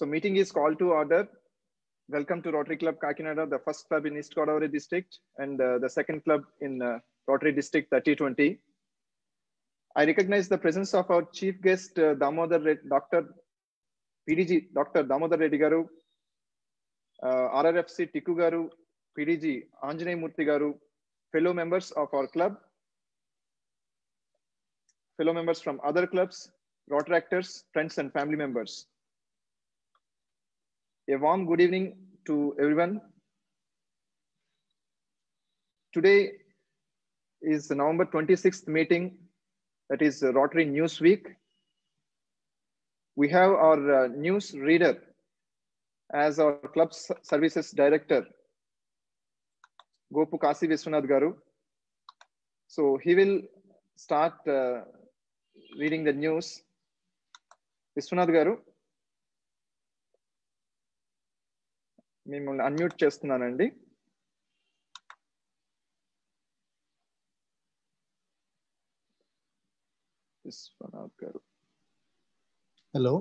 So meeting is called to order. Welcome to Rotary Club Kakinada, the first club in East Godavari district and uh, the second club in uh, Rotary District 3020. I recognize the presence of our chief guest, uh, Damodar Dr. PDG, Dr. Damodar Reddy Garu, uh, RRFC Tiku Garu, PDG Anjaney Murthy Garu, fellow members of our club, fellow members from other clubs, Rotaractors, friends and family members. A warm good evening to everyone. Today is the November 26th meeting, that is Rotary News Week. We have our uh, news reader as our club services director, Gopu Kasi Viswanath Garu. So he will start uh, reading the news. Viswanath Garu, మిమ్మల్ని unmute చేస్తున్నానండి. Vishwanath garu. Hello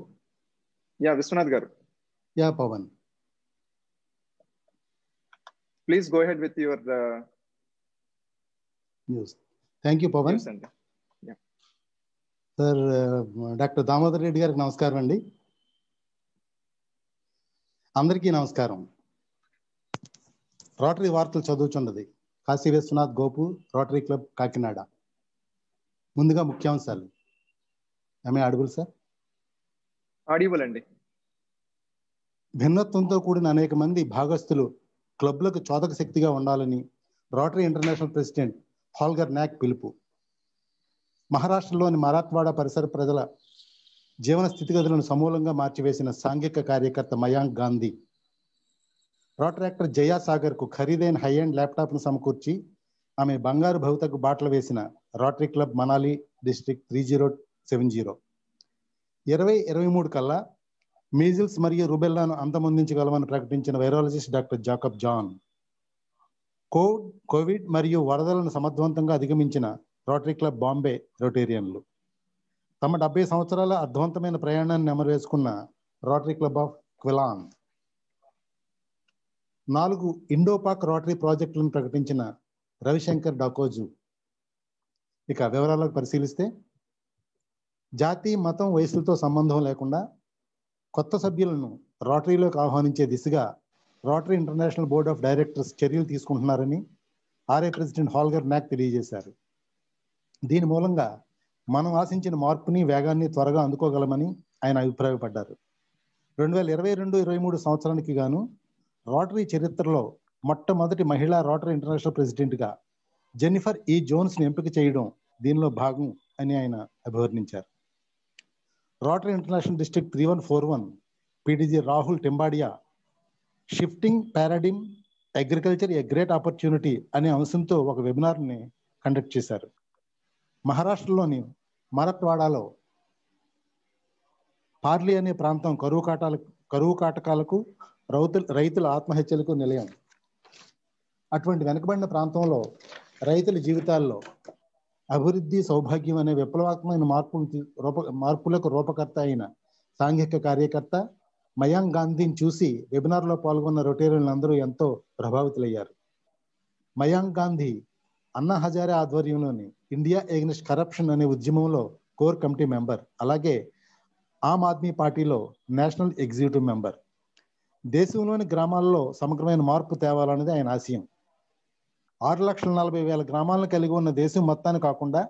ya Vishwanath garu. Ya Pavan. Please go head with your news thank you Pavan sir doctor Damodar Reddy గారికి నమస్కారం అండి. అందరికీ నమస్కారం. Rotary వార్తలు చదువుచున్నది. Kashi Vishwanath Gopu Rotary club Kakinada. ముందుగా ముఖ్యాంశాలు. ఆమె అడుగులు సార్? ఆడియబుల్ అండి భిన్నత్వంతో కూడిన అనేక మంది భాగస్తులు క్లబ్లకు చోదక శక్తిగా ఉండాలని రోటరీ ఇంటర్నేషనల్ ప్రెసిడెంట్ హాల్గర్ నాక్ పిలుపు. మహారాష్ట్రలోని మరాఠ్వాడ పరిసర ప్రజల జీవన స్థితిగతులను సమూలంగా మార్చివేసిన సాంఘిక కార్యకర్త మయాంక్ గాంధీ రోటరాక్టర్ జయా సాగర్కు ఖరీదైన హై అండ్ ల్యాప్టాప్ను సమకూర్చి ఆమె బంగారు భవితకు బాటలు వేసిన rotary club Manali district three zero seven zero ఇరవై ఇరవై మూడు కల్లా మీజిల్స్ మరియు రుబెల్లాను అంతమొందించగలమని ప్రకటించిన virologist doctor Jacob John Covid Covid మరియు వరదలను సమర్థవంతంగా అధిగమించిన రోటరీ క్లబ్ బాంబే రోటేరియన్లు. తమ డెబ్బై సంవత్సరాల అర్థవంతమైన ప్రయాణాన్ని నెమరేసుకున్న రోటరీ క్లబ్ ఆఫ్ క్విలాన్ నాలుగు ఇండోపాక్ రోటరీ ప్రాజెక్టులను ప్రకటించిన రవిశంకర్ డాకోజు. ఇక వివరాలకు పరిశీలిస్తే జాతి మతం వయసులతో సంబంధం లేకుండా కొత్త సభ్యులను రోటరీలోకి ఆహ్వానించే దిశగా Rotary International board of directors చర్యలు తీసుకుంటున్నారని ఆర్ఏ ప్రెసిడెంట్ హాల్గర్ నాక్ తెలియజేశారు. దీని మూలంగా మనం ఆశించిన మార్పుని వేగాన్ని త్వరగా అందుకోగలమని ఆయన అభిప్రాయపడ్డారు. రెండు వేల ఇరవై రెండు ఇరవై మూడు సంవత్సరానికి గాను రోటరీ చరిత్రలో మొట్టమొదటి మహిళా రోటరీ ఇంటర్నేషనల్ ప్రెసిడెంట్గా జెన్నిఫర్ ఈ జోన్స్ని ఎంపిక చేయడం దీనిలో భాగం అని ఆయన అభివర్ణించారు. Rotary International district three one four one PDG Rahul Tembadia shifting paradigm agriculture a great opportunity అనే అంశంతో ఒక వెబినార్ని కండక్ట్ చేశారు. మహారాష్ట్రలోని మరత్వాడాలో పార్లీ అనే ప్రాంతం కరువు కాటాల కరువు కాటకాలకు రైతులు రైతుల ఆత్మహత్యలకు నిలయం. అటువంటి వెనుకబడిన ప్రాంతంలో రైతుల జీవితాల్లో అభివృద్ధి సౌభాగ్యం అనే విప్లవాత్మకమైన మార్పు రూప మార్పులకు రూపకర్త అయిన సాంఘిక కార్యకర్త మయాంక్ గాంధీని చూసి వెబినార్లో పాల్గొన్న రొటేరియన్లు అందరూ ఎంతో ప్రభావితులయ్యారు. మయాంక్ గాంధీ అన్నా హజారే ఆధ్వర్యంలోని ఇండియా ఎగ్నెస్ట్ కరప్షన్ అనే ఉద్యమంలో కోర్ కమిటీ మెంబర్ అలాగే ఆమ్ ఆద్మీ పార్టీలో నేషనల్ ఎగ్జిక్యూటివ్ మెంబర్. దేశంలోని గ్రామాల్లో సమగ్రమైన మార్పు తేవాలనేది ఆయన ఆశయం. ఆరు లక్షల నలభై వేల గ్రామాలను కలిగి ఉన్న దేశం మొత్తాన్ని కాకుండా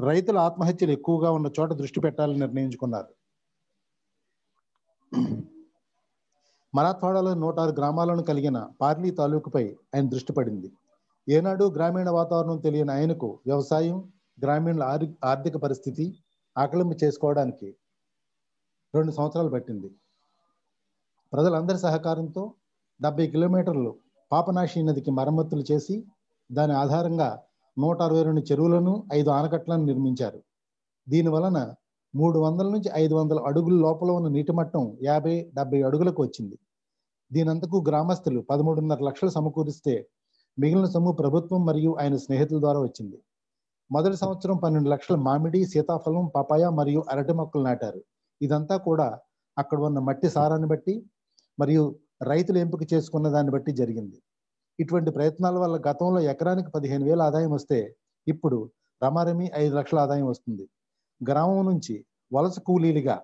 రైతుల ఆత్మహత్యలు ఎక్కువగా ఉన్న చోట దృష్టి పెట్టాలని నిర్ణయించుకున్నారు. మరాఠ్వాడాలో నూట ఆరు గ్రామాలను కలిగిన పార్లీ తాలూకుపై ఆయన దృష్టి పడింది. ఏనాడు గ్రామీణ వాతావరణం తెలియని ఆయనకు వ్యవసాయం గ్రామీణుల ఆర్- ఆర్థిక పరిస్థితి ఆకలింపు చేసుకోవడానికి రెండు సంవత్సరాలు పట్టింది. ప్రజలందరి సహకారంతో డెబ్బై కిలోమీటర్లు పాపనాశి నదికి మరమ్మతులు చేసి దాని ఆధారంగా నూట అరవై రెండు చెరువులను ఐదు ఆనకట్లను నిర్మించారు. దీని వలన మూడు వందల నుంచి ఐదు వందల అడుగుల లోపల ఉన్న నీటి మట్టం యాభై డెబ్బై అడుగులకు వచ్చింది. దీనంతకు గ్రామస్తులు పదమూడున్నర లక్షలు సమకూరిస్తే మిగిలిన సొమ్ము ప్రభుత్వం మరియు ఆయన స్నేహితుల ద్వారా వచ్చింది. మొదటి సంవత్సరం పన్నెండు లక్షల మామిడి సీతాఫలం పపాయ మరియు అరటి మొక్కలు నాటారు. ఇదంతా కూడా అక్కడ ఉన్న మట్టి సారాన్ని బట్టి మరియు రైతులు ఎంపిక చేసుకున్న దాన్ని బట్టి జరిగింది. ఇటువంటి ప్రయత్నాల వల్ల గతంలో ఎకరానికి పదిహేను వేల ఆదాయం వస్తే ఇప్పుడు రమారమి ఐదు లక్షల ఆదాయం వస్తుంది. గ్రామం నుంచి వలస కూలీలుగా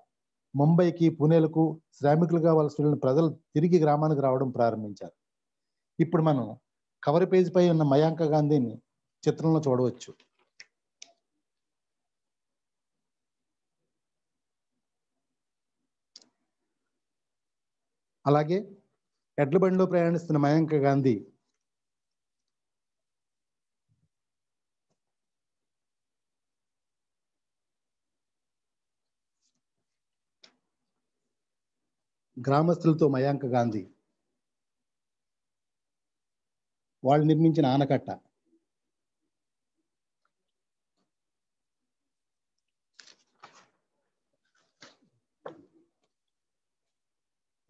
ముంబైకి పుణేలకు శ్రామికులుగా వలస వెళ్ళిన ప్రజలు తిరిగి గ్రామానికి రావడం ప్రారంభించారు. ఇప్పుడు మనం కవర్ పేజీపై ఉన్న మయాంక గాంధీని చిత్రంలో చూడవచ్చు. అలాగే ఎడ్ల బండిలో ప్రయాణిస్తున్న మయాంక గాంధీ గ్రామస్తులతో మయాంక గాంధీ వాళ్ళు నిర్మించిన ఆనకట్ట.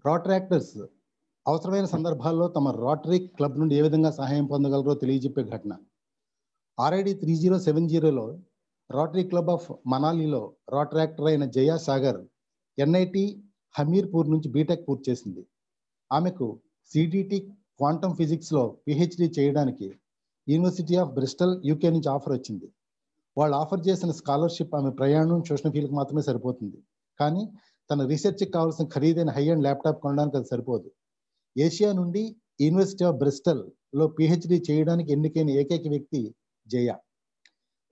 రాట్రాక్టర్స్ అవసరమైన సందర్భాల్లో తమ రోటరీ క్లబ్ నుండి ఏ విధంగా సహాయం పొందగలరో తెలియజెప్పే ఘటన. ఆర్ఐడి త్రీ జీరో సెవెన్ జీరోలో రోటరీ క్లబ్ ఆఫ్ మనాలిలో రాట్రాక్టర్ అయిన జయా సాగర్ ఎన్ఐటి హమీర్పూర్ నుంచి బీటెక్ పూర్తి చేసింది. ఆమెకు సిడిటి క్వాంటమ్ ఫిజిక్స్లో పిహెచ్డి చేయడానికి యూనివర్సిటీ ఆఫ్ బ్రిస్టల్ యూకే నుంచి ఆఫర్ వచ్చింది. వాళ్ళు ఆఫర్ చేసిన స్కాలర్షిప్ ఆమె ప్రయాణం ట్యూషన్ ఫీలకు మాత్రమే సరిపోతుంది. కానీ తన రీసెర్చ్కి కావాల్సిన ఖరీదైన హై అండ్ ల్యాప్టాప్ కొనడానికి అది సరిపోదు. ఏషియా నుండి యూనివర్సిటీ ఆఫ్ బ్రిస్టల్లో పిహెచ్డి చేయడానికి ఎన్నికైన ఏకైక వ్యక్తి జయ.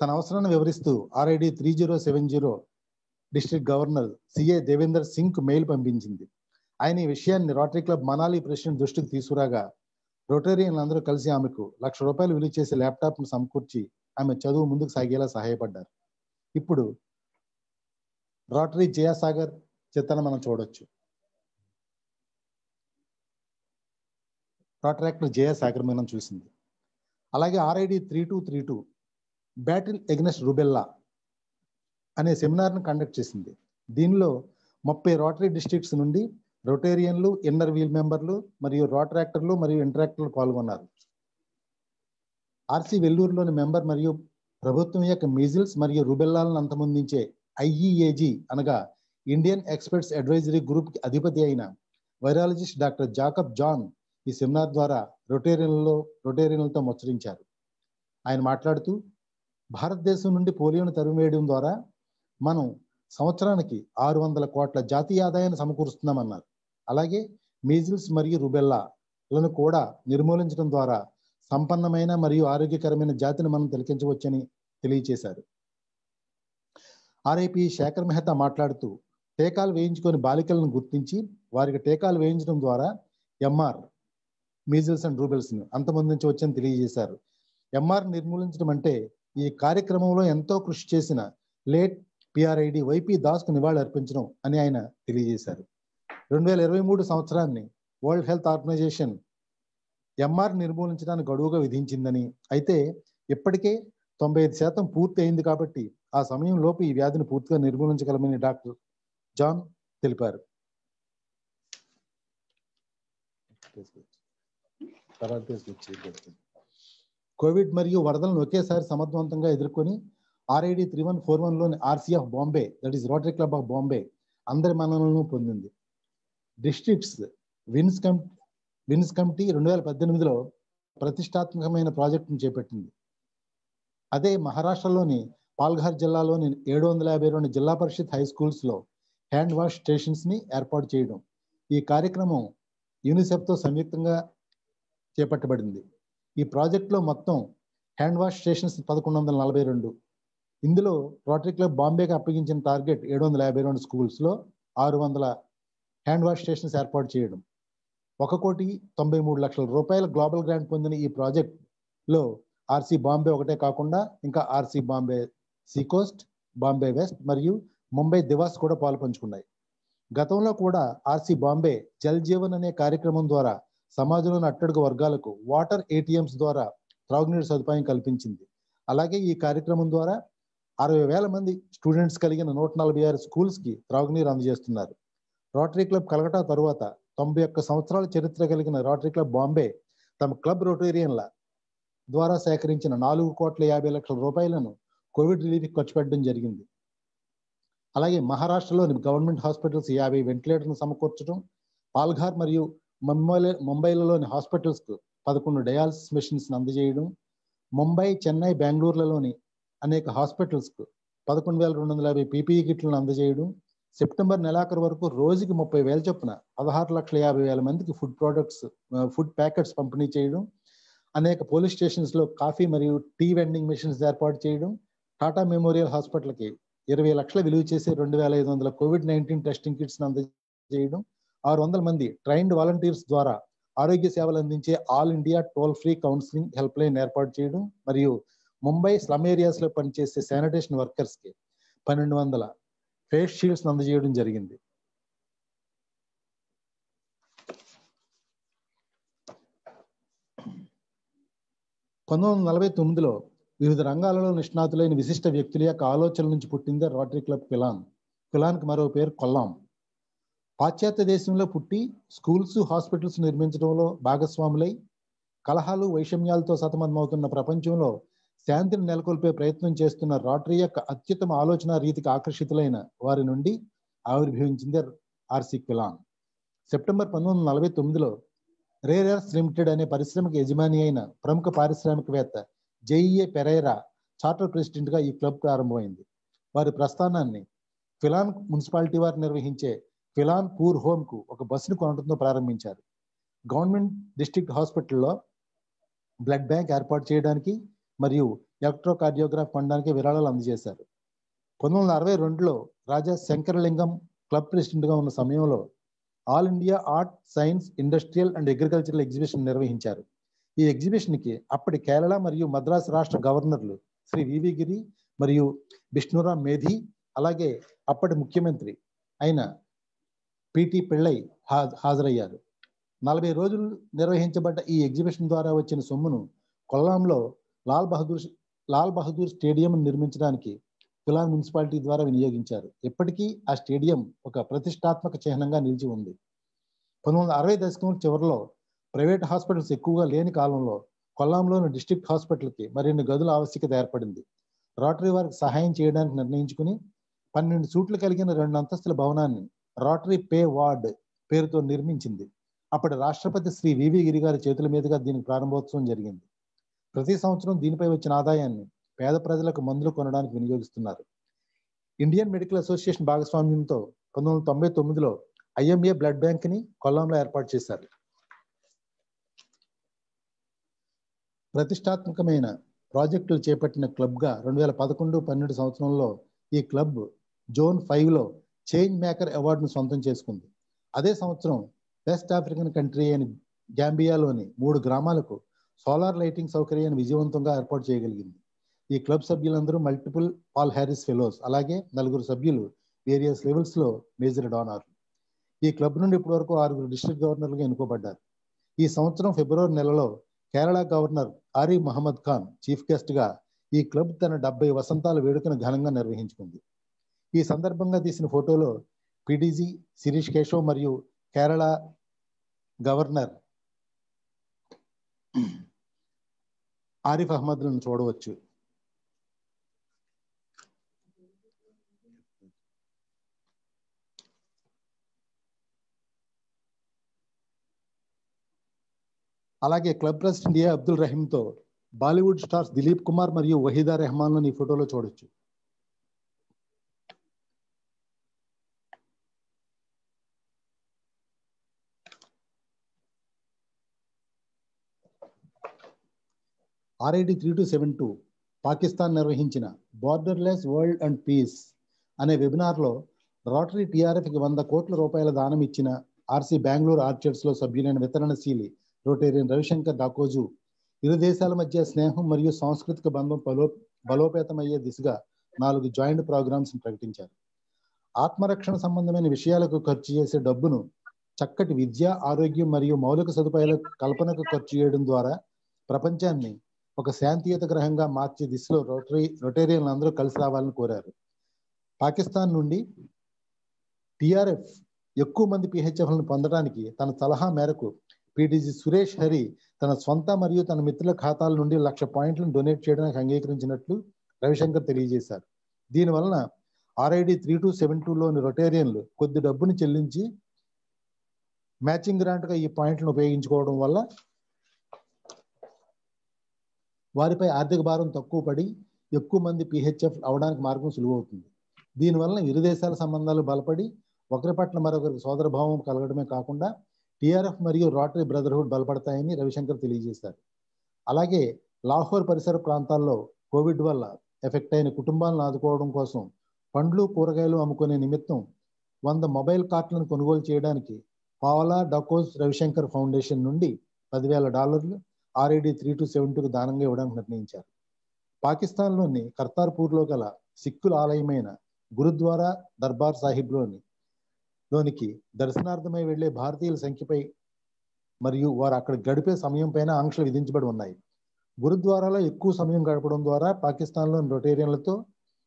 తన అవసరాన్ని వివరిస్తూ RID three zero seven zero district governor CA Devender Singh mail పంపించింది. ఆయన ఈ విషయాన్ని రోటరీ క్లబ్ మనాలి ప్రెసిడెంట్ దృష్టికి తీసుకురాగా రొటేరియన్లు అందరూ కలిసి ఆమెకు లక్ష రూపాయలు విలువ చేసే ల్యాప్టాప్ను సమకూర్చి ఆమె చదువు ముందుకు సాగేలా సహాయపడ్డారు. ఇప్పుడు రోటరీ జయాసాగర్ చిత్రాన్ని మనం చూడొచ్చు. రాట్రాక్టర్ జేఎస్ ఆక్రమణం చూసింది. అలాగే RID three two three two battle against rubella అనే సెమినార్ను కండక్ట్ చేసింది. దీనిలో ముప్పై రోటరీ డిస్ట్రిక్ట్స్ నుండి రొటేరియన్లు ఇన్నర్ వీల్ మెంబర్లు మరియు రోటరాక్టర్లు మరియు ఇంటరాక్టర్లు పాల్గొన్నారు. ఆర్సి వెల్లూరులోని మెంబర్ మరియు ప్రభుత్వం యొక్క మీజిల్స్ మరియు రుబెల్లాలను అంతమొందించే ఐఈఏజీ అనగా ఇండియన్ ఎక్స్పర్ట్స్ అడ్వైజరీ గ్రూప్కి అధిపతి అయిన వైరాలజిస్ట్ డాక్టర్ జాకబ్ జాన్ ఈ సెమినార్ ద్వారా రొటేరియన్లలో రొటేరియన్లతో ముచ్చరించారు ఆయన మాట్లాడుతూ భారతదేశం నుండి పోలియోను తరిమివేయడం ద్వారా మనం సంవత్సరానికి ఆరు వందల కోట్ల జాతీయ ఆదాయాన్ని సమకూరుస్తున్నామన్నారు. అలాగే మీజిల్స్ మరియు రుబెల్లాలను కూడా నిర్మూలించడం ద్వారా సంపన్నమైన మరియు ఆరోగ్యకరమైన జాతిని మనం తిలకించవచ్చని తెలియచేశారు. ఆర్ఐపి శేఖర్ మెహతా మాట్లాడుతూ టీకాలు వేయించుకొని బాలికలను గుర్తించి వారికి టీకాలు వేయించడం ద్వారా ఎంఆర్ మీజిల్స్ అండ్ రూబెల్స్ నుంచి అంతమొందించవచ్చని తెలియజేశారు. ఎంఆర్ నిర్మూలించడం అంటే ఈ కార్యక్రమంలో ఎంతో కృషి చేసిన లేట్ పిఆర్ఐడి వైపీ దాస్కు నివాళి అర్పించడం అని ఆయన తెలియజేశారు. రెండు వేల ఇరవై మూడు సంవత్సరాన్ని వరల్డ్ హెల్త్ ఆర్గనైజేషన్ ఎంఆర్ నిర్మూలించడానికి గడువుగా విధించిందని అయితే ఇప్పటికే తొంభై ఐదు శాతం పూర్తి అయింది కాబట్టి ఆ సమయంలోపు ఈ వ్యాధిని పూర్తిగా నిర్మూలించగలమని డాక్టర్ జాన్ తెలిపారు. కోవిడ్ మరియు వరదలను ఒకేసారి సమర్థవంతంగా ఎదుర్కొని RID three one four వన్లోని RCF Bombay that is Rotary club of Bombay అందరి మన్ననలను పొందింది. Districts wins come wins committee రెండు వేల పద్దెనిమిదిలో ప్రతిష్టాత్మకమైన ప్రాజెక్టును చేపట్టింది. అదే మహారాష్ట్రలోని పాల్ఘర్ జిల్లాలోని ఏడు వందల యాభై రెండు జిల్లా పరిషత్ హై స్కూల్స్లో హ్యాండ్ వాష్ స్టేషన్స్ని ఏర్పాటు చేయడం. ఈ కార్యక్రమం యూనిసెఫ్తో సంయుక్తంగా చేపట్టబడింది. ఈ ప్రాజెక్ట్లో మొత్తం హ్యాండ్ వాష్ స్టేషన్స్ పదకొండు వందల నలభై రెండు. ఇందులో రోటరీ క్లబ్ బాంబేకి అప్పగించిన టార్గెట్ ఏడు వందల యాభై రెండు స్కూల్స్లో ఆరు వందల హ్యాండ్ వాష్ స్టేషన్స్ ఏర్పాటు చేయడం. ఒక కోటి తొంభై మూడు లక్షల రూపాయల గ్లోబల్ గ్రాంట్ పొందిన ఈ ప్రాజెక్ట్లో ఆర్సీ బాంబే ఒకటే కాకుండా ఇంకా RC Bombay seacoast Bombay west మరియు ముంబై దివాస్ కూడా పాల్పంచుకున్నాయి గతంలో కూడా ఆర్సీ బాంబే జల్ జీవన్ అనే కార్యక్రమం ద్వారా సమాజంలోని అట్టడుగు వర్గాలకు వాటర్ ఏటీఎంస్ ద్వారా త్రాగునీరు సదుపాయం కల్పించింది. అలాగే ఈ కార్యక్రమం ద్వారా అరవై వేల మంది స్టూడెంట్స్ కలిగిన నూట నలభై ఆరు స్కూల్స్కి త్రాగునీరు అందజేస్తున్నారు. రోటరీ క్లబ్ కలకటా తరువాత తొంభై ఒక్క సంవత్సరాల చరిత్ర కలిగిన రోటరీ క్లబ్ బాంబే తమ క్లబ్ రోటేరియన్ల ద్వారా సేకరించిన నాలుగు కోట్ల యాభై లక్షల రూపాయలను కోవిడ్ రిలీఫ్ ఖర్చు పెట్టడం జరిగింది. అలాగే మహారాష్ట్రలోని గవర్నమెంట్ హాస్పిటల్స్ యాభై వెంటిలేటర్ను సమకూర్చడం పాల్ఘార్ మరియు ముంబై ముంబైలలోని హాస్పిటల్స్కు పదకొండు డయాలసిస్ మెషిన్స్ అందజేయడం ముంబై చెన్నై బెంగళూరులలోని అనేక హాస్పిటల్స్కు పదకొండు వేల రెండు వందల యాభై పీపీఈ కిట్లను అందజేయడం సెప్టెంబర్ నెలాఖరు వరకు రోజుకి ముప్పై వేల చొప్పున పదహారు లక్షల యాభై వేల మందికి ఫుడ్ ప్రోడక్ట్స్ ఫుడ్ ప్యాకెట్స్ పంపిణీ చేయడం అనేక పోలీస్ స్టేషన్స్లో కాఫీ మరియు టీ వెండింగ్ మిషన్స్ ఏర్పాటు చేయడం టాటా మెమోరియల్ హాస్పిటల్కి ఇరవై లక్షల విలువ చేసే రెండు వేల ఐదు వందల కోవిడ్ నైన్టీన్ టెస్టింగ్ కిట్స్ అందజేయడం ఆరు వందల మంది ట్రైన్డ్ వాలంటీర్స్ ద్వారా ఆరోగ్య సేవలు అందించే all India toll free counselling helpline ఏర్పాటు చేయడం మరియు ముంబై స్లమ్ ఏరియాస్లో పనిచేసే శానిటేషన్ వర్కర్స్కి పన్నెండు వందల ఫేస్ షీల్డ్స్ అందజేయడం జరిగింది. పంతొమ్మిది వందల నలభై తొమ్మిదిలో వివిధ రంగాలలో నిష్ణాతులైన విశిష్ట వ్యక్తుల యొక్క ఆలోచనల నుంచి పుట్టిందే రోటరీ క్లబ్ పిలాన్ పిలాన్కి మరో పేరు కొల్లాం. పాశ్చాత్య దేశంలో పుట్టి స్కూల్స్ హాస్పిటల్స్ నిర్మించడంలో భాగస్వాములై కలహాలు వైషమ్యాలతో సతమతమవుతున్న ప్రపంచంలో శాంతిని నెలకొల్పే ప్రయత్నం చేస్తున్న రోటరీ యొక్క అత్యుత్తమ ఆలోచన రీతికి ఆకర్షితులైన వారి నుండి ఆవిర్భవించింది ఆర్సి పిలాన్ సెప్టెంబర్ పంతొమ్మిది వందల నలభై తొమ్మిదిలో రేరర్స్ లిమిటెడ్ అనే పరిశ్రమకు యజమాని అయిన ప్రముఖ పారిశ్రామికవేత్త జేఈఏ పెరైరా చార్టర్ ప్రెసిడెంట్గా ఈ క్లబ్ ప్రారంభమైంది. వారి ప్రస్థానాన్ని ఫిలాన్ మున్సిపాలిటీ వారు నిర్వహించే ఫిలాన్ పూర్ హోమ్కు ఒక బస్సును కొనడంతో ప్రారంభించారు. గవర్నమెంట్ డిస్టిక్ హాస్పిటల్లో బ్లడ్ బ్యాంక్ ఏర్పాటు చేయడానికి మరియు ఎలక్ట్రోకార్డియోగ్రాఫ్ కొనడానికి విరాళాలు అందజేశారు. పంతొమ్మిది వందల అరవై రెండులో రాజా శంకరలింగం క్లబ్ ప్రెసిడెంట్గా ఉన్న సమయంలో all India art science industrial and agricultural exhibition నిర్వహించారు. ఈ ఎగ్జిబిషన్కి అప్పటి కేరళ మరియు మద్రాసు రాష్ట్ర గవర్నర్లు శ్రీ వివి గిరి మరియు విష్ణురామ్ మేధి అలాగే అప్పటి ముఖ్యమంత్రి అయిన పిటి పిళ్ళై హాజరయ్యారు. నలభై రోజులు నిర్వహించబడ్డ ఈ ఎగ్జిబిషన్ ద్వారా వచ్చిన సొమ్మును కొల్లాంలో లాల్ బహదూర్ లాల్ బహదూర్ స్టేడియం నిర్మించడానికి ఫిలాన్ మున్సిపాలిటీ ద్వారా వినియోగించారు. ఇప్పటికీ ఆ స్టేడియం ఒక ప్రతిష్టాత్మక చిహ్నంగా నిలిచి ఉంది. పంతొమ్మిది వందల అరవై దశకం చివరిలో ప్రైవేట్ హాస్పిటల్స్ ఎక్కువగా లేని కాలంలో కొల్లాంలోని డిస్ట్రిక్ట్ హాస్పిటల్కి మరిన్ని గదుల ఆవశ్యకత ఏర్పడింది. రోటరీ వారికి సహాయం చేయడానికి నిర్ణయించుకుని పన్నెండు సూట్లు కలిగిన రెండు అంతస్తుల భవనాన్ని రోటరీ పే వార్డ్ పేరుతో నిర్మించింది. అప్పటి రాష్ట్రపతి శ్రీ వివి గిరి గారి చేతుల మీదుగా దీనికి ప్రారంభోత్సవం జరిగింది. ప్రతి సంవత్సరం దీనిపై వచ్చిన ఆదాయాన్ని పేద ప్రజలకు మందులు కొనడానికి వినియోగిస్తున్నారు. ఇండియన్ మెడికల్ అసోసియేషన్ భాగస్వామ్యంతో పంతొమ్మిది వందల తొంభై తొమ్మిదిలో ఐఎంఏ బ్లడ్ బ్యాంక్ని కొల్లాంలో ఏర్పాటు చేశారు. ప్రతిష్టాత్మకమైన ప్రాజెక్టులు చేపట్టిన క్లబ్గా రెండు వేల పదకొండు పన్నెండు సంవత్సరంలో ఈ క్లబ్ జోన్ ఫైవ్లో చేంజ్ మేకర్ అవార్డును సొంతం చేసుకుంది. అదే సంవత్సరం వెస్ట్ ఆఫ్రికన్ కంట్రీ అయిన గాంబియాలోని మూడు గ్రామాలకు సోలార్ లైటింగ్ సౌకర్యాన్ని విజయవంతంగా ఏర్పాటు చేయగలిగింది. ఈ క్లబ్ సభ్యులందరూ మల్టిపుల్ పాల్ హ్యారిస్ ఫెలోస్ అలాగే నలుగురు సభ్యులు వేరియస్ లెవెల్స్లో మేజర్ డానర్ ఈ క్లబ్ నుండి ఇప్పటి వరకు ఆరుగురు డిస్ట్రిక్ట్ గవర్నర్లుగా ఎన్నుకోబడ్డారు. ఈ సంవత్సరం ఫిబ్రవరి నెలలో కేరళ గవర్నర్ ఆరి మహమ్మద్ ఖాన్ చీఫ్ గెస్ట్గా ఈ క్లబ్ తన డెబ్బై వసంతాల వేడుకను ఘనంగా నిర్వహించుకుంది. ఈ సందర్భంగా తీసిన ఫోటోలో పిడిజీ శిరీష్ కేశవ్ మరియు కేరళ గవర్నర్ ఆరిఫ్ అహ్మద్లను చూడవచ్చు. అలాగే క్లబ్ ప్రెసిడెంట్ ఏ అబ్దుల్ రహీంతో బాలీవుడ్ స్టార్స్ దిలీప్ కుమార్ మరియు వహీదా రెహమాన్లను ఈ ఫోటోలో చూడొచ్చు. RID three two seven two Pakistan నిర్వహించిన బార్డర్లెస్ వరల్డ్ అండ్ పీస్ అనే వెబినార్లో రోటరీ టీఆర్ఎఫ్కి వంద కోట్ల రూపాయల దానం ఇచ్చిన ఆర్సీ బెంగళూరు ఆర్చర్స్లో సభ్యులైన వితరణశీలి రోటేరియన్ రవిశంకర్ డాకోజు ఇరు దేశాల మధ్య స్నేహం మరియు సాంస్కృతిక బంధం బలో బలోపేతమయ్యే దిశగా నాలుగు జాయింట్ ప్రోగ్రామ్స్ ప్రకటించారు. ఆత్మరక్షణ సంబంధమైన విషయాలకు ఖర్చు చేసే డబ్బును చక్కటి విద్య ఆరోగ్యం మరియు మౌలిక సదుపాయాల కల్పనకు ఖర్చు చేయడం ద్వారా ప్రపంచాన్ని ఒక శాంతియుత గ్రహంగా మార్చే దిశలో రోటరీ రొటేరియన్లు అందరూ కలిసి రావాలని కోరారు. పాకిస్తాన్ నుండి టిఆర్ఎఫ్ ఎక్కువ మంది పిహెచ్ఎఫ్లను పొందడానికి తన సలహా మేరకు పీటీజీ సురేష్ హరి తన సొంత మరియు తన మిత్రుల ఖాతాల నుండి లక్ష పాయింట్లను డొనేట్ చేయడానికి అంగీకరించినట్లు రవిశంకర్ తెలియజేశారు. దీనివలన ఆర్ఐడి త్రీ టూ సెవెన్ టూలోని రొటేరియన్లు కొద్ది డబ్బును చెల్లించి మ్యాచింగ్ గ్రాంట్గా ఈ పాయింట్లను ఉపయోగించుకోవడం వల్ల వారిపై ఆర్థిక భారం తక్కువ పడి ఎక్కువ మంది పిహెచ్ఎఫ్ అవడానికి మార్గం సులువవుతుంది. దీనివలన ఇరు దేశాల సంబంధాలు బలపడి ఒకరి పట్ల మరొకరికి సోదరభావం కలగడమే కాకుండా టిఆర్ఎఫ్ మరియు రోటరీ బ్రదర్హుడ్ బలపడతాయని రవిశంకర్ తెలియజేశారు. అలాగే లాహోర్ పరిసర ప్రాంతాల్లో కోవిడ్ వల్ల ఎఫెక్ట్ అయిన కుటుంబాలను ఆదుకోవడం కోసం పండ్లు కూరగాయలు అమ్ముకునే నిమిత్తం వంద మొబైల్ కార్ట్లను కొనుగోలు చేయడానికి పావలా డకోస్ రవిశంకర్ ఫౌండేషన్ నుండి పదివేల డాలర్లు ఆర్ఐడి త్రీ టు సెవెన్ టూకు దానంగా ఇవ్వడానికి నిర్ణయించారు. పాకిస్తాన్లోని కర్తార్పూర్లో గల సిక్కుల ఆలయమైన గురుద్వారా దర్బార్ సాహిబ్లోని లోనికి దర్శనార్థమై వెళ్ళే భారతీయుల సంఖ్యపై మరియు వారు అక్కడ గడిపే సమయం పైన ఆంక్షలు విధించబడి ఉన్నాయి. గురుద్వారాలో ఎక్కువ సమయం గడపడం ద్వారా పాకిస్తాన్లోని రొటేరియన్లతో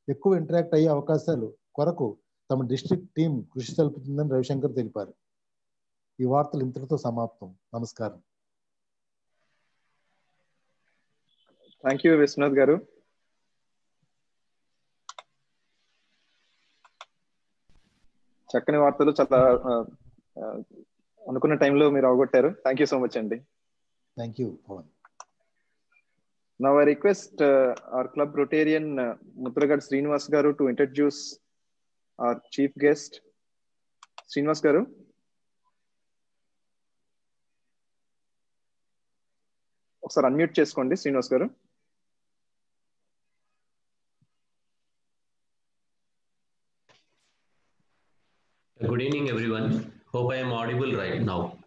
ఎక్కువ ఇంటరాక్ట్ అయ్యే అవకాశాలు కొరకు తమ డిస్ట్రిక్ట్ టీం కృషి తెలుపుతుందని రవిశంకర్ తెలిపారు. ఈ వార్తలు ఇంతటితో సమాప్తం. నమస్కారం. థ్యాంక్ యూ విశ్వనాథ్ గారు. చక్కని వార్తలు చాలా అనుకున్న టైంలో మీరు అవగొట్టారు. థ్యాంక్ యూ సో మచ్ అండి. థ్యాంక్ యూ నా I request our club Rotarian Mudragad Srinivas garu to introduce our chief guest Srinivas garu ఒకసారి అన్మ్యూట్ చేసుకోండి Srinivas garu Good evening, everyone. Hope I am audible right now.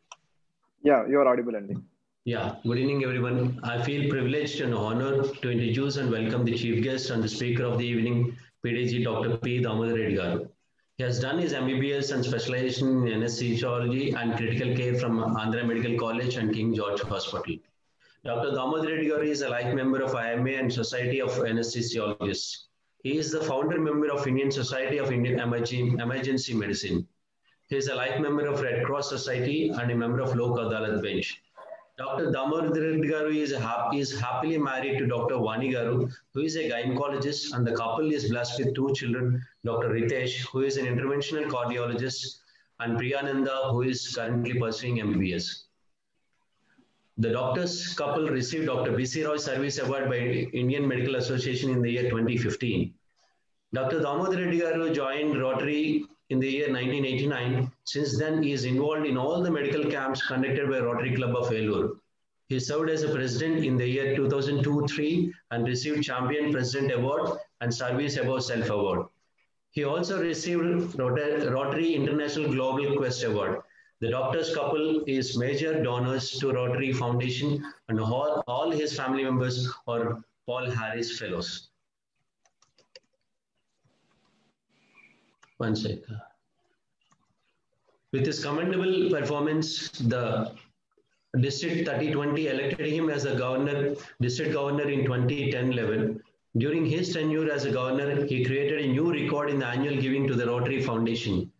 Yeah, you are audible, Andy. Yeah, good evening, everyone. I feel privileged and honored to introduce and welcome the chief guest and the speaker of the evening, PDG Dr. P. Damodar Garu. He has done his MBBS and specialization in anesthesiology and critical care from Andhra Medical College and King George Hospital. Dr. Damodar Garu is a life member of IMA and Society of Anesthesiologists. He is the founder member of Indian Society of Indian Emergency Medicine. He is a life member of Red Cross Society and a member of Lok Adalat Bench. Dr. Damodar garu is, is happily married to Dr. Vani garu, who is a gynecologist, and the couple is blessed with two children, Dr. Ritesh, who is an interventional cardiologist, and Priyananda, who is currently pursuing MBBS. The doctors couple received Dr. B.C. Roy Service Award by Indian Medical Association in the year 2015. Dr. Damodar garu joined Rotary in the year 1989. Since then, he is involved in all the medical camps conducted by Rotary Club of Elur. He served as a president in the year 2002-3 and received Champion President Award and Service Above Self Award. He also received Rotary International Global Quest Award. The doctors couple is major donors to Rotary Foundation and all, all his family members are Paul Harris Fellows. Second. Uh. With his commendable performance, the District 3020 elected him as the governor, district governor in 2010-11. During his tenure as a governor, he created a new record in the annual giving to the Rotary Foundation.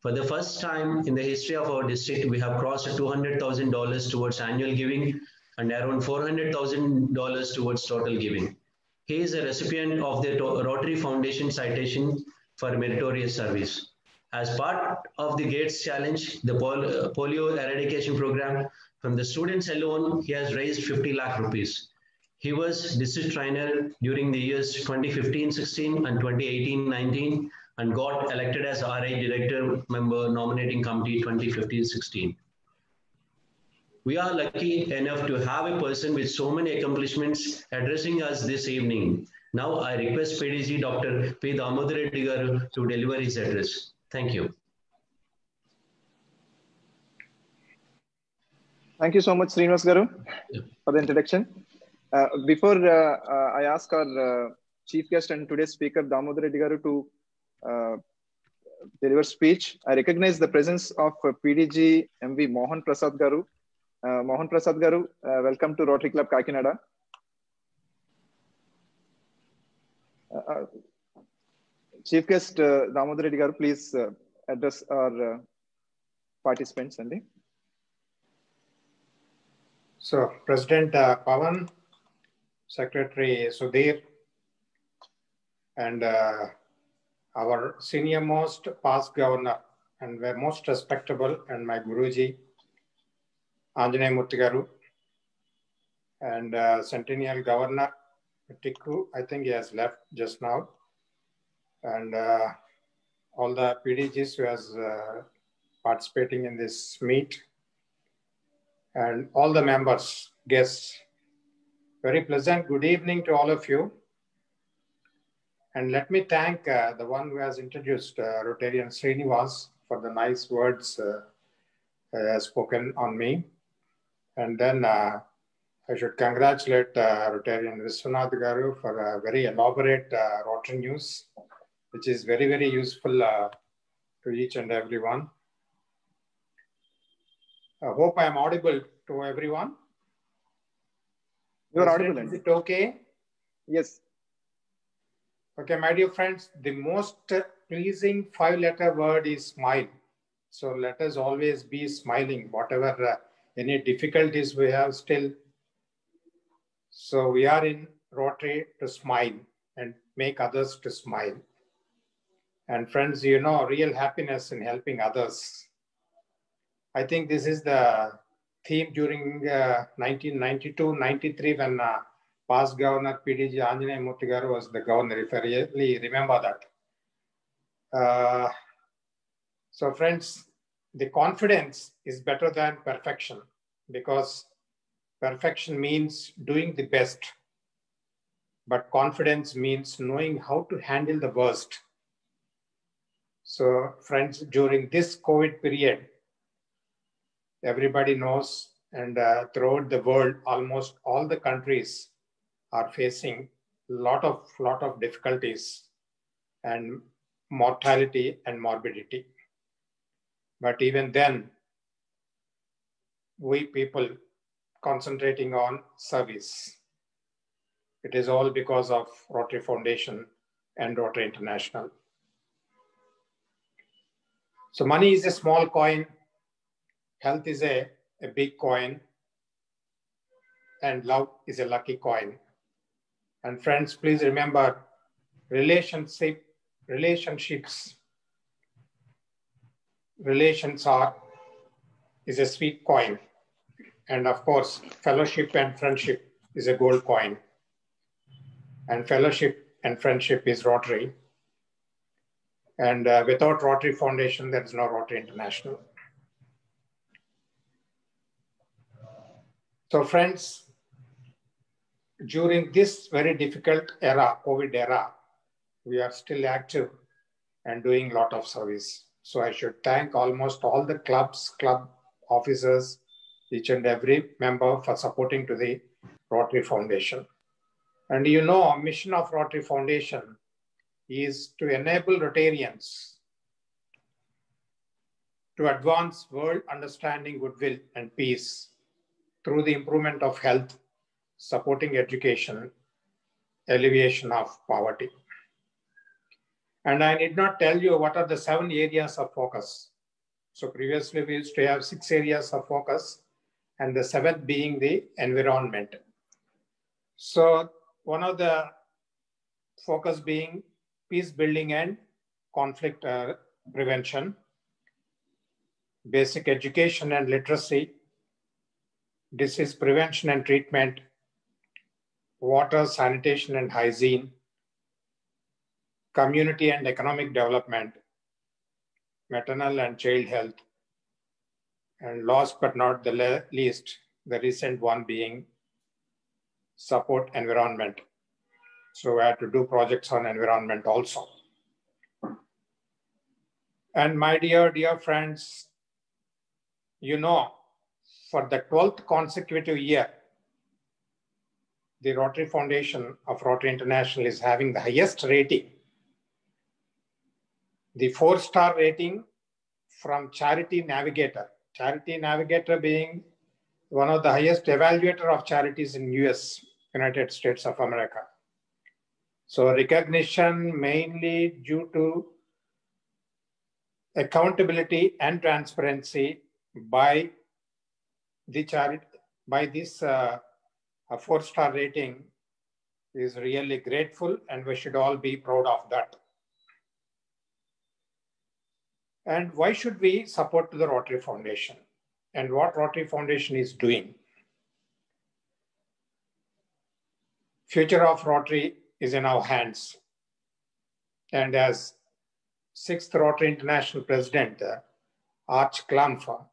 For the first time in the history of our district, we have crossed $200,000 towards annual giving and around $400,000 towards total giving. He is a recipient of the Rotary Foundation citation for meritorious service. As part of the Gates Challenge, the pol- uh, polio eradication program, from the students alone, he has raised 50 lakh rupees. He was district trainer during the years 2015-16 and 2018-19 and got elected as RA Director Member Nominating Committee 2015-16. We are lucky enough to have a person with so many accomplishments addressing us this evening. Now I request PDG Dr. P. Damodar to deliver his address. Thank you. Thank you so much, Srinivas Garu, Yeah. for the introduction. Uh, before uh, uh, I ask our uh, chief guest and today's speaker, Damodar Reddy Garu, to uh, deliver speech, I recognize the presence of uh, PDG MV Mohan Prasad Garu. Uh, Mohan Prasad Garu, uh, welcome to Rotary Club Kakinada. Uh, uh, chief guest uh, Damodar Reddy Garu, please uh, address our uh, participants. Andy. So President uh, Pavan, Secretary Sudhir, and uh, our senior most past governor and were most respectable and my Guruji, Murtigaru, and uh, Centennial Governor Tikku, I think he has left just now, and uh, all the PDGs who has uh, participating in this meet, and all the members, guests. Very pleasant good evening to all of you. And let me thank uh, the one who has introduced uh, Rotarian Srinivas for the nice words uh, uh, spoken on me. And then uh, I should congratulate uh, Rotarian Viswanath Garu for a very elaborate uh, Rotary news, which is very, very useful uh, to each and everyone. I hope I am audible to everyone. You are audible. Is it okay? Yes. Okay, my dear friends, the most pleasing five letter word is smile. So let us always be smiling, whatever uh, any difficulties we have still. So we are in Rotary to smile and make others to smile. And friends, you know, real happiness in helping others. I think this is the theme during uh, 1992 93 when uh, past governor PDG Anjaney Murtigaru was the governor, if I really remember that. Uh, so, friends, the confidence is better than perfection because perfection means doing the best, but confidence means knowing how to handle the worst. So, friends, during this COVID period, everybody knows, and uh, throughout the world, almost all the countries are facing lot of lot of difficulties and mortality and morbidity but even then we people concentrating on service. It is all because of rotary foundation and rotary international. So money is a small coin health is a, a big coin and love is a lucky coin. And friends, please remember relationship, relationships, relations are is a sweet coin. And of course, fellowship and friendship is a gold coin. And fellowship and friendship is Rotary. And uh, without Rotary Foundation, there is no Rotary International. So, friends, during this very difficult era, COVID era, we are still active and doing a lot of service. So I should thank almost all the clubs, club officers, each and every member for supporting to the Rotary Foundation. And you know, our mission of Rotary Foundation is to enable Rotarians to advance world understanding, goodwill, and peace through the improvement of health, supporting education, alleviation of poverty. And I need not tell you what are the seven areas of focus. So previously we used to have six areas of focus and the seventh being the environment. So one of the focus being peace building and conflict uh, prevention, basic education and literacy, disease prevention and treatment, water, sanitation and hygiene, community and economic development, maternal and child health, and last but not the le- least, the recent one being support environment. So we had to do projects on environment also. And my dear, dear friends, you know, for the 12th consecutive year, the Rotary Foundation of Rotary International is having the highest rating. The four star rating from Charity Navigator. Charity Navigator being one of the highest evaluator of charities in US, United States of America. So recognition mainly due to accountability and transparency by the charity by this uh, four star rating is really grateful and we should all be proud of that And why should we support the Rotary Foundation and what Rotary Foundation is doing? Future of Rotary is in our hands. And as sixth Rotary International President, uh, Arch Klamfer,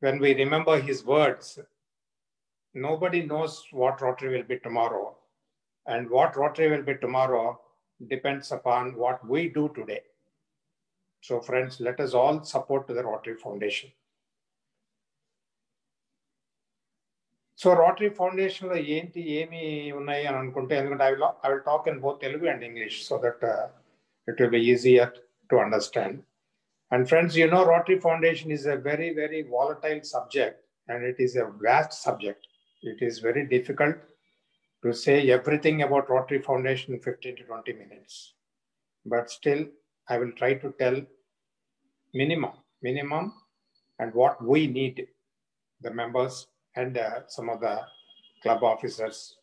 when we remember his words, nobody knows what Rotary will be tomorrow. And what Rotary will be tomorrow depends upon what we do today. So friends, let us all support the Rotary Foundation. So Rotary ఫౌండేషన్లో ఏంటి ఏమి ఉన్నాయి అని అనుకుంటే ఎందుకంటే I will I will talk in both Telugu and English so that it will be easier to understand and friends you know Rotary Foundation is a very very volatile subject and it is a vast subject it is very difficult to say everything about Rotary Foundation fifteen to twenty minutes but still I will try to tell minimum, minimum, and what we need, the members and uh, some of the club officers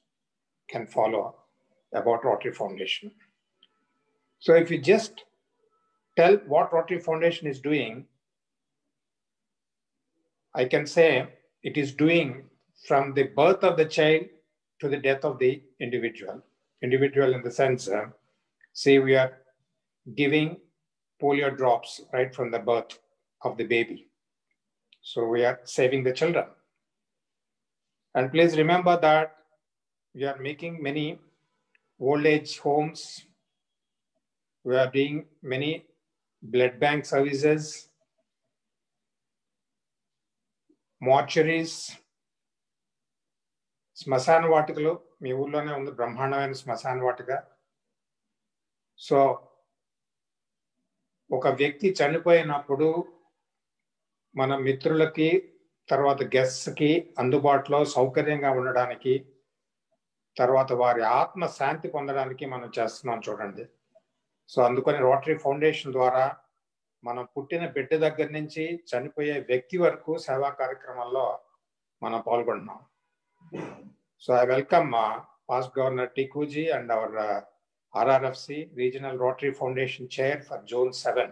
can follow about Rotary Foundation. So if you just tell what Rotary Foundation is doing, I can say it is doing from the birth of the child to the death of the individual. Individual in the sense, uh, say we are giving polio drops right from the birth of the baby. So we are saving the children. And please remember that we are making many old age homes. We are doing many blood bank services, mortuaries, శ్మశాన వాటికలు మీ ఊర్లోనే ఉంది బ్రహ్మాండమైన శ్మశాన వాటిక so ఒక వ్యక్తి చనిపోయినప్పుడు మన మిత్రులకి తర్వాత గెస్ట్కి అందుబాటులో సౌకర్యంగా ఉండడానికి తర్వాత వారి ఆత్మ శాంతి పొందడానికి మనం చేస్తున్నాం చూడండి. సో అందుకని రోటరీ ఫౌండేషన్ ద్వారా మనం పుట్టిన బిడ్డ దగ్గర నుంచి చనిపోయే వ్యక్తి వరకు సేవా కార్యక్రమాల్లో మనం పాల్గొంటున్నాం. So I welcome past governor Tikkuji and our RRFC, Regional Rotary Foundation Chair for Zone 7.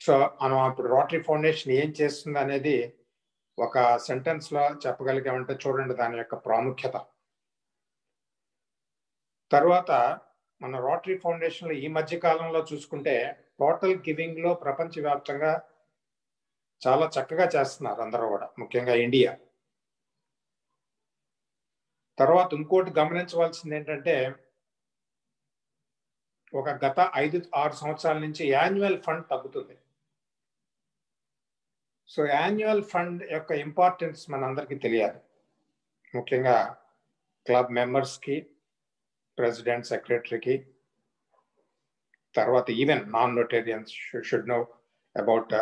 So uh, మనం అప్పుడు రోటరీ ఫౌండేషన్ ఏం చేస్తుంది అనేది ఒక సెంటెన్స్లో చెప్పగలిగామంటే చూడండి దాని యొక్క ప్రాముఖ్యత తర్వాత మన రోటరీ ఫౌండేషన్లో ఈ మధ్య కాలంలో చూసుకుంటే టోటల్ గివింగ్లో ప్రపంచవ్యాప్తంగా చాలా చక్కగా చేస్తున్నారు అందరూ కూడా ముఖ్యంగా ఇండియా తర్వాత ఇంకోటి గమనించవలసింది ఏంటంటే ఒక గత ఐదు ఆరు సంవత్సరాల నుంచి యాన్యువల్ ఫండ్ తగ్గుతుంది. సో యాన్యువల్ ఫండ్ యొక్క ఇంపార్టెన్స్ మనందరికీ తెలియాలి. ముఖ్యంగా క్లబ్ మెంబర్స్కి ప్రెసిడెంట్ సెక్రటరీకి తర్వాత even non Rotarians should know about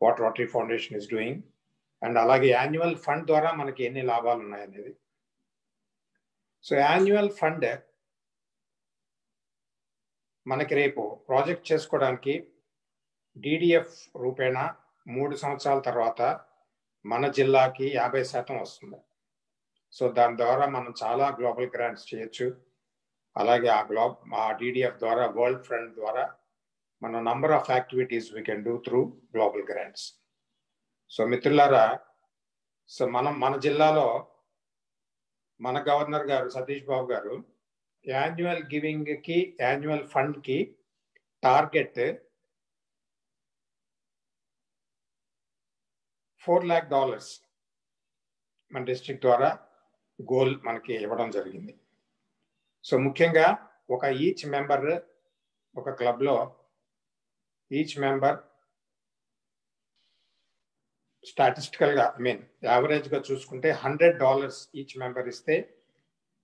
what Rotary Foundation is doing and అలాగే యాన్యువల్ ఫండ్ ద్వారా మనకి ఎన్ని లాభాలు ఉన్నాయనేది సో యాన్యువల్ ఫండ్ మనకి రేపు ప్రాజెక్ట్ చేసుకోవడానికి డిడిఎఫ్ రూపేణా మూడు సంవత్సరాల తర్వాత మన జిల్లాకి యాభై శాతం వస్తుంది. సో దాని ద్వారా మనం చాలా గ్లోబల్ గ్రాంట్స్ చేయొచ్చు. అలాగే ఆ గ్లో ఆ డిడిఎఫ్ ద్వారా వరల్డ్ ఫ్రంట్ ద్వారా మన number of activities we can do through global grants. So మిత్రులారా సో మనం మన జిల్లాలో మన గవర్నర్ గారు సతీష్ బాబు గారు యాన్యువల్ గివింగ్కి యాన్యువల్ ఫండ్కి టార్గెట్ ఫోర్ ల్యాక్ డాలర్స్ మన డిస్ట్రిక్ట్ ద్వారా గోల్ మనకి ఇవ్వడం జరిగింది. సో ముఖ్యంగా ఒక ఈచ్ మెంబర్ ఒక క్లబ్లో ఈచ్ మెంబర్ స్టాటిస్టికల్గా ఐ మీన్ యావరేజ్గా చూసుకుంటే హండ్రెడ్ డాలర్స్ ఈచ్ మెంబర్ ఇస్తే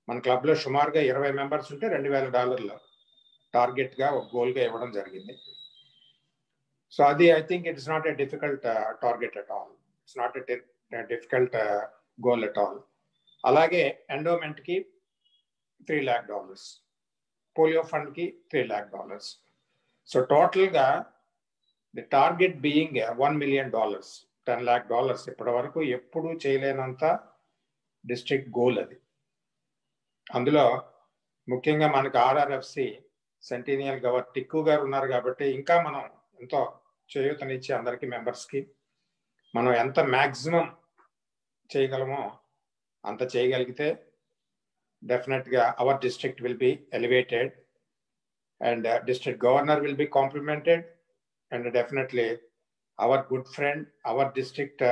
మన క్లబ్లో సుమారుగా ఇరవై మెంబర్స్ ఉంటే రెండు వేల డాలర్లు టార్గెట్గా ఒక గోల్గా ఇవ్వడం జరిగింది. సో అది I think it's not a difficult target at all it's not a difficult goal at all అలాగే ఎండోమెంట్కి త్రీ ల్యాక్ డాలర్స్ పోలియో ఫండ్కి త్రీ ల్యాక్ డాలర్స్ సో టోటల్గా the target being one million dollars ten lakh dollars ఇప్పటి వరకు ఎప్పుడూ చేయలేనంత district goal అది. అందులో ముఖ్యంగా మనకు ఆర్ఆర్ఎఫ్సి సెంటీనియల్ గవర్ టిక్కు గారు ఉన్నారు కాబట్టి ఇంకా మనం ఎంతో చేయూతనిచ్చి అందరికీ మెంబర్స్కి మనం ఎంత మ్యాక్సిమం చేయగలమో అంత చేయగలిగితే డెఫినెట్గా our district will be elevated and district governor will be complimented and definitely our good friend our district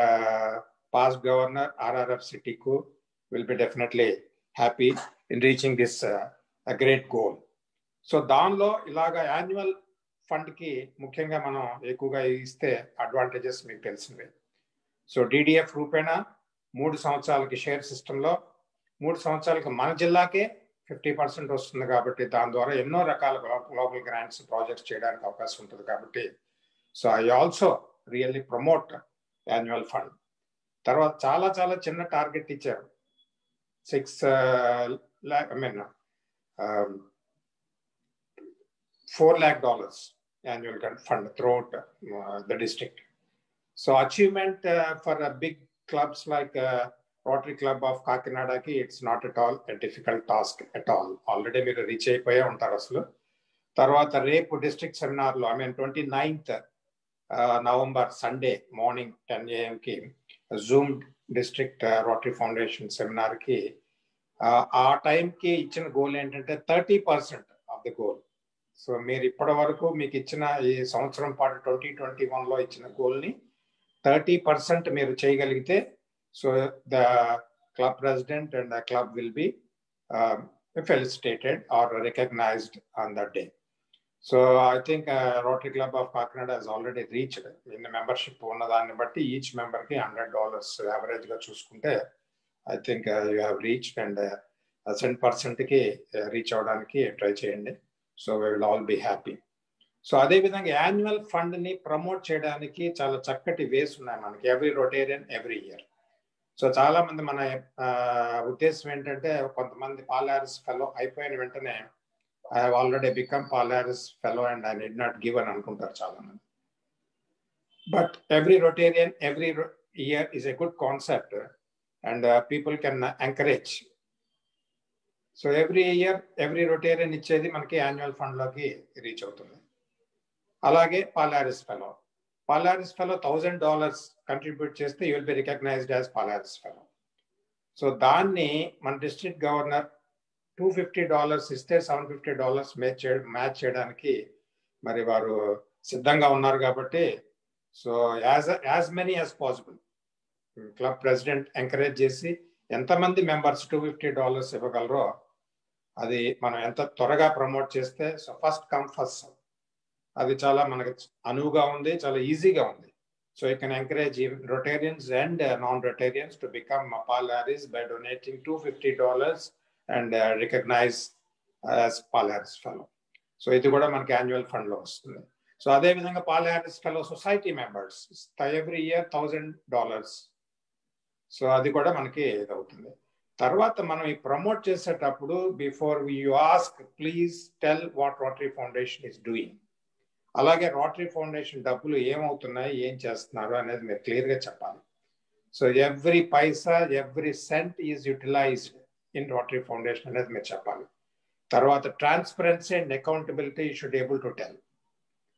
past governor RRF సిటీకు will be definitely happy in reaching this great goal so దానిలో ఇలాగ annual ఫండ్కి ముఖ్యంగా మనం ఎక్కువగా ఇస్తే advantages మీకు తెలిసినవి. So డిడిఎఫ్ రూపేణా మూడు సంవత్సరాలకి షేర్ సిస్టంలో మూడు సంవత్సరాలకి మన జిల్లాకే ఫిఫ్టీ పర్సెంట్ వస్తుంది కాబట్టి దాని ద్వారా ఎన్నో రకాల గ్లోబల్ గ్రాంట్స్ ప్రాజెక్ట్స్ చేయడానికి అవకాశం ఉంటుంది కాబట్టి. So I also really promote annual fund తర్వాత చాలా చాలా చిన్న టార్గెట్ ఇచ్చారు. Six I mean four lakh dollars annual fund throughout the district so achievement for big clubs like Rotary club of కాకినాడకి it's not at all difficult task at all already మీరు reach అయిపోయే ఉంటారు అసలు. తర్వాత రేపు district సెమినార్లో I mean twenty ninth November Sunday morning ten ఏఎంకి Zoom district Rotary foundation సెమినార్కి ఆ టైంకి ఇచ్చిన goal ఏంటంటే thirty percent of the goal. So మీరు ఇప్పటి వరకు మీకు ఇచ్చిన ఈ సంవత్సరం పాటు ట్వంటీ ట్వంటీ వన్లో ఇచ్చిన గోల్ని థర్టీ పర్సెంట్ మీరు చేయగలిగితే so the club president and the club will be felicitated or recognised on that day. So I think Rotary club of Kakinada Kakinada already reach ఇన్ని మెంబర్షిప్ ఉన్న దాన్ని బట్టి ఈచ్ మెంబర్కి hundred dollars యావరేజ్గా చూసుకుంటే I think you have reach and cent పర్సెంట్కి reach అవడానికి try చేయండి. So we will all be happy so అదేవిధంగా యాన్యువల్ ఫండ్ని ప్రమోట్ చేయడానికి చాలా చక్కటి వేస్ ఉన్నాయి మనకి. Every Rotarian every year so చాలా మంది మన uh, ఉద్దేశం ఏంటంటే కొంతమంది పాలారిస్ ఫెలో అయిపోయిన వెంటనే I have already become Paul Harris fellow and I need not give అని అనుకుంటారు చాలా మంది but every Rotarian every year is a good concept and people can encourage so every year every Rotarian ఇచ్చేది మనకి annual ఫండ్లోకి reach అవుతుంది. అలాగే Paul Harris fellow Paul Harris fellow thousand dollars contribute చేస్తే you will be recognised as Paul Harris fellow so దాన్ని మన district governor two fifty dollars ఇస్తే seven fifty dollars match match చేయడానికి మరి వారు సిద్ధంగా ఉన్నారు కాబట్టి so as as many as possible. Club president encourage చేసి ఎంతమంది మెంబర్స్ టూ ఫిఫ్టీ డాలర్స్ ఇవ్వగలరో అది మనం ఎంత త్వరగా ప్రమోట్ చేస్తే సో ఫస్ట్ కమ్ ఫస్ట్ అది చాలా మనకి అనువుగా ఉంది చాలా ఈజీగా ఉంది. So you can encourage Rotarians and non Rotarians to become Paul Harris by donating two fifty dollars and recognise as Paul Harris fellow so ఇది కూడా మనకి యాన్యువల్ ఫండ్లో వస్తుంది. సో అదేవిధంగా Paul Harris fellow society members every year thousand dollars so అది కూడా మనకి ఇదవుతుంది. తర్వాత మనం ఈ ప్రమోట్ చేసేటప్పుడు before you ask please tell what Rotary Foundation is doing అలాగే రోటరీ ఫౌండేషన్ డబ్బులు ఏమవుతున్నాయి ఏం చేస్తున్నారు అనేది మీరు క్లియర్గా చెప్పాలి. So every paisa every cent is utilised in Rotary Foundation అనేది మీరు చెప్పాలి. తర్వాత transparency and accountability should able to tell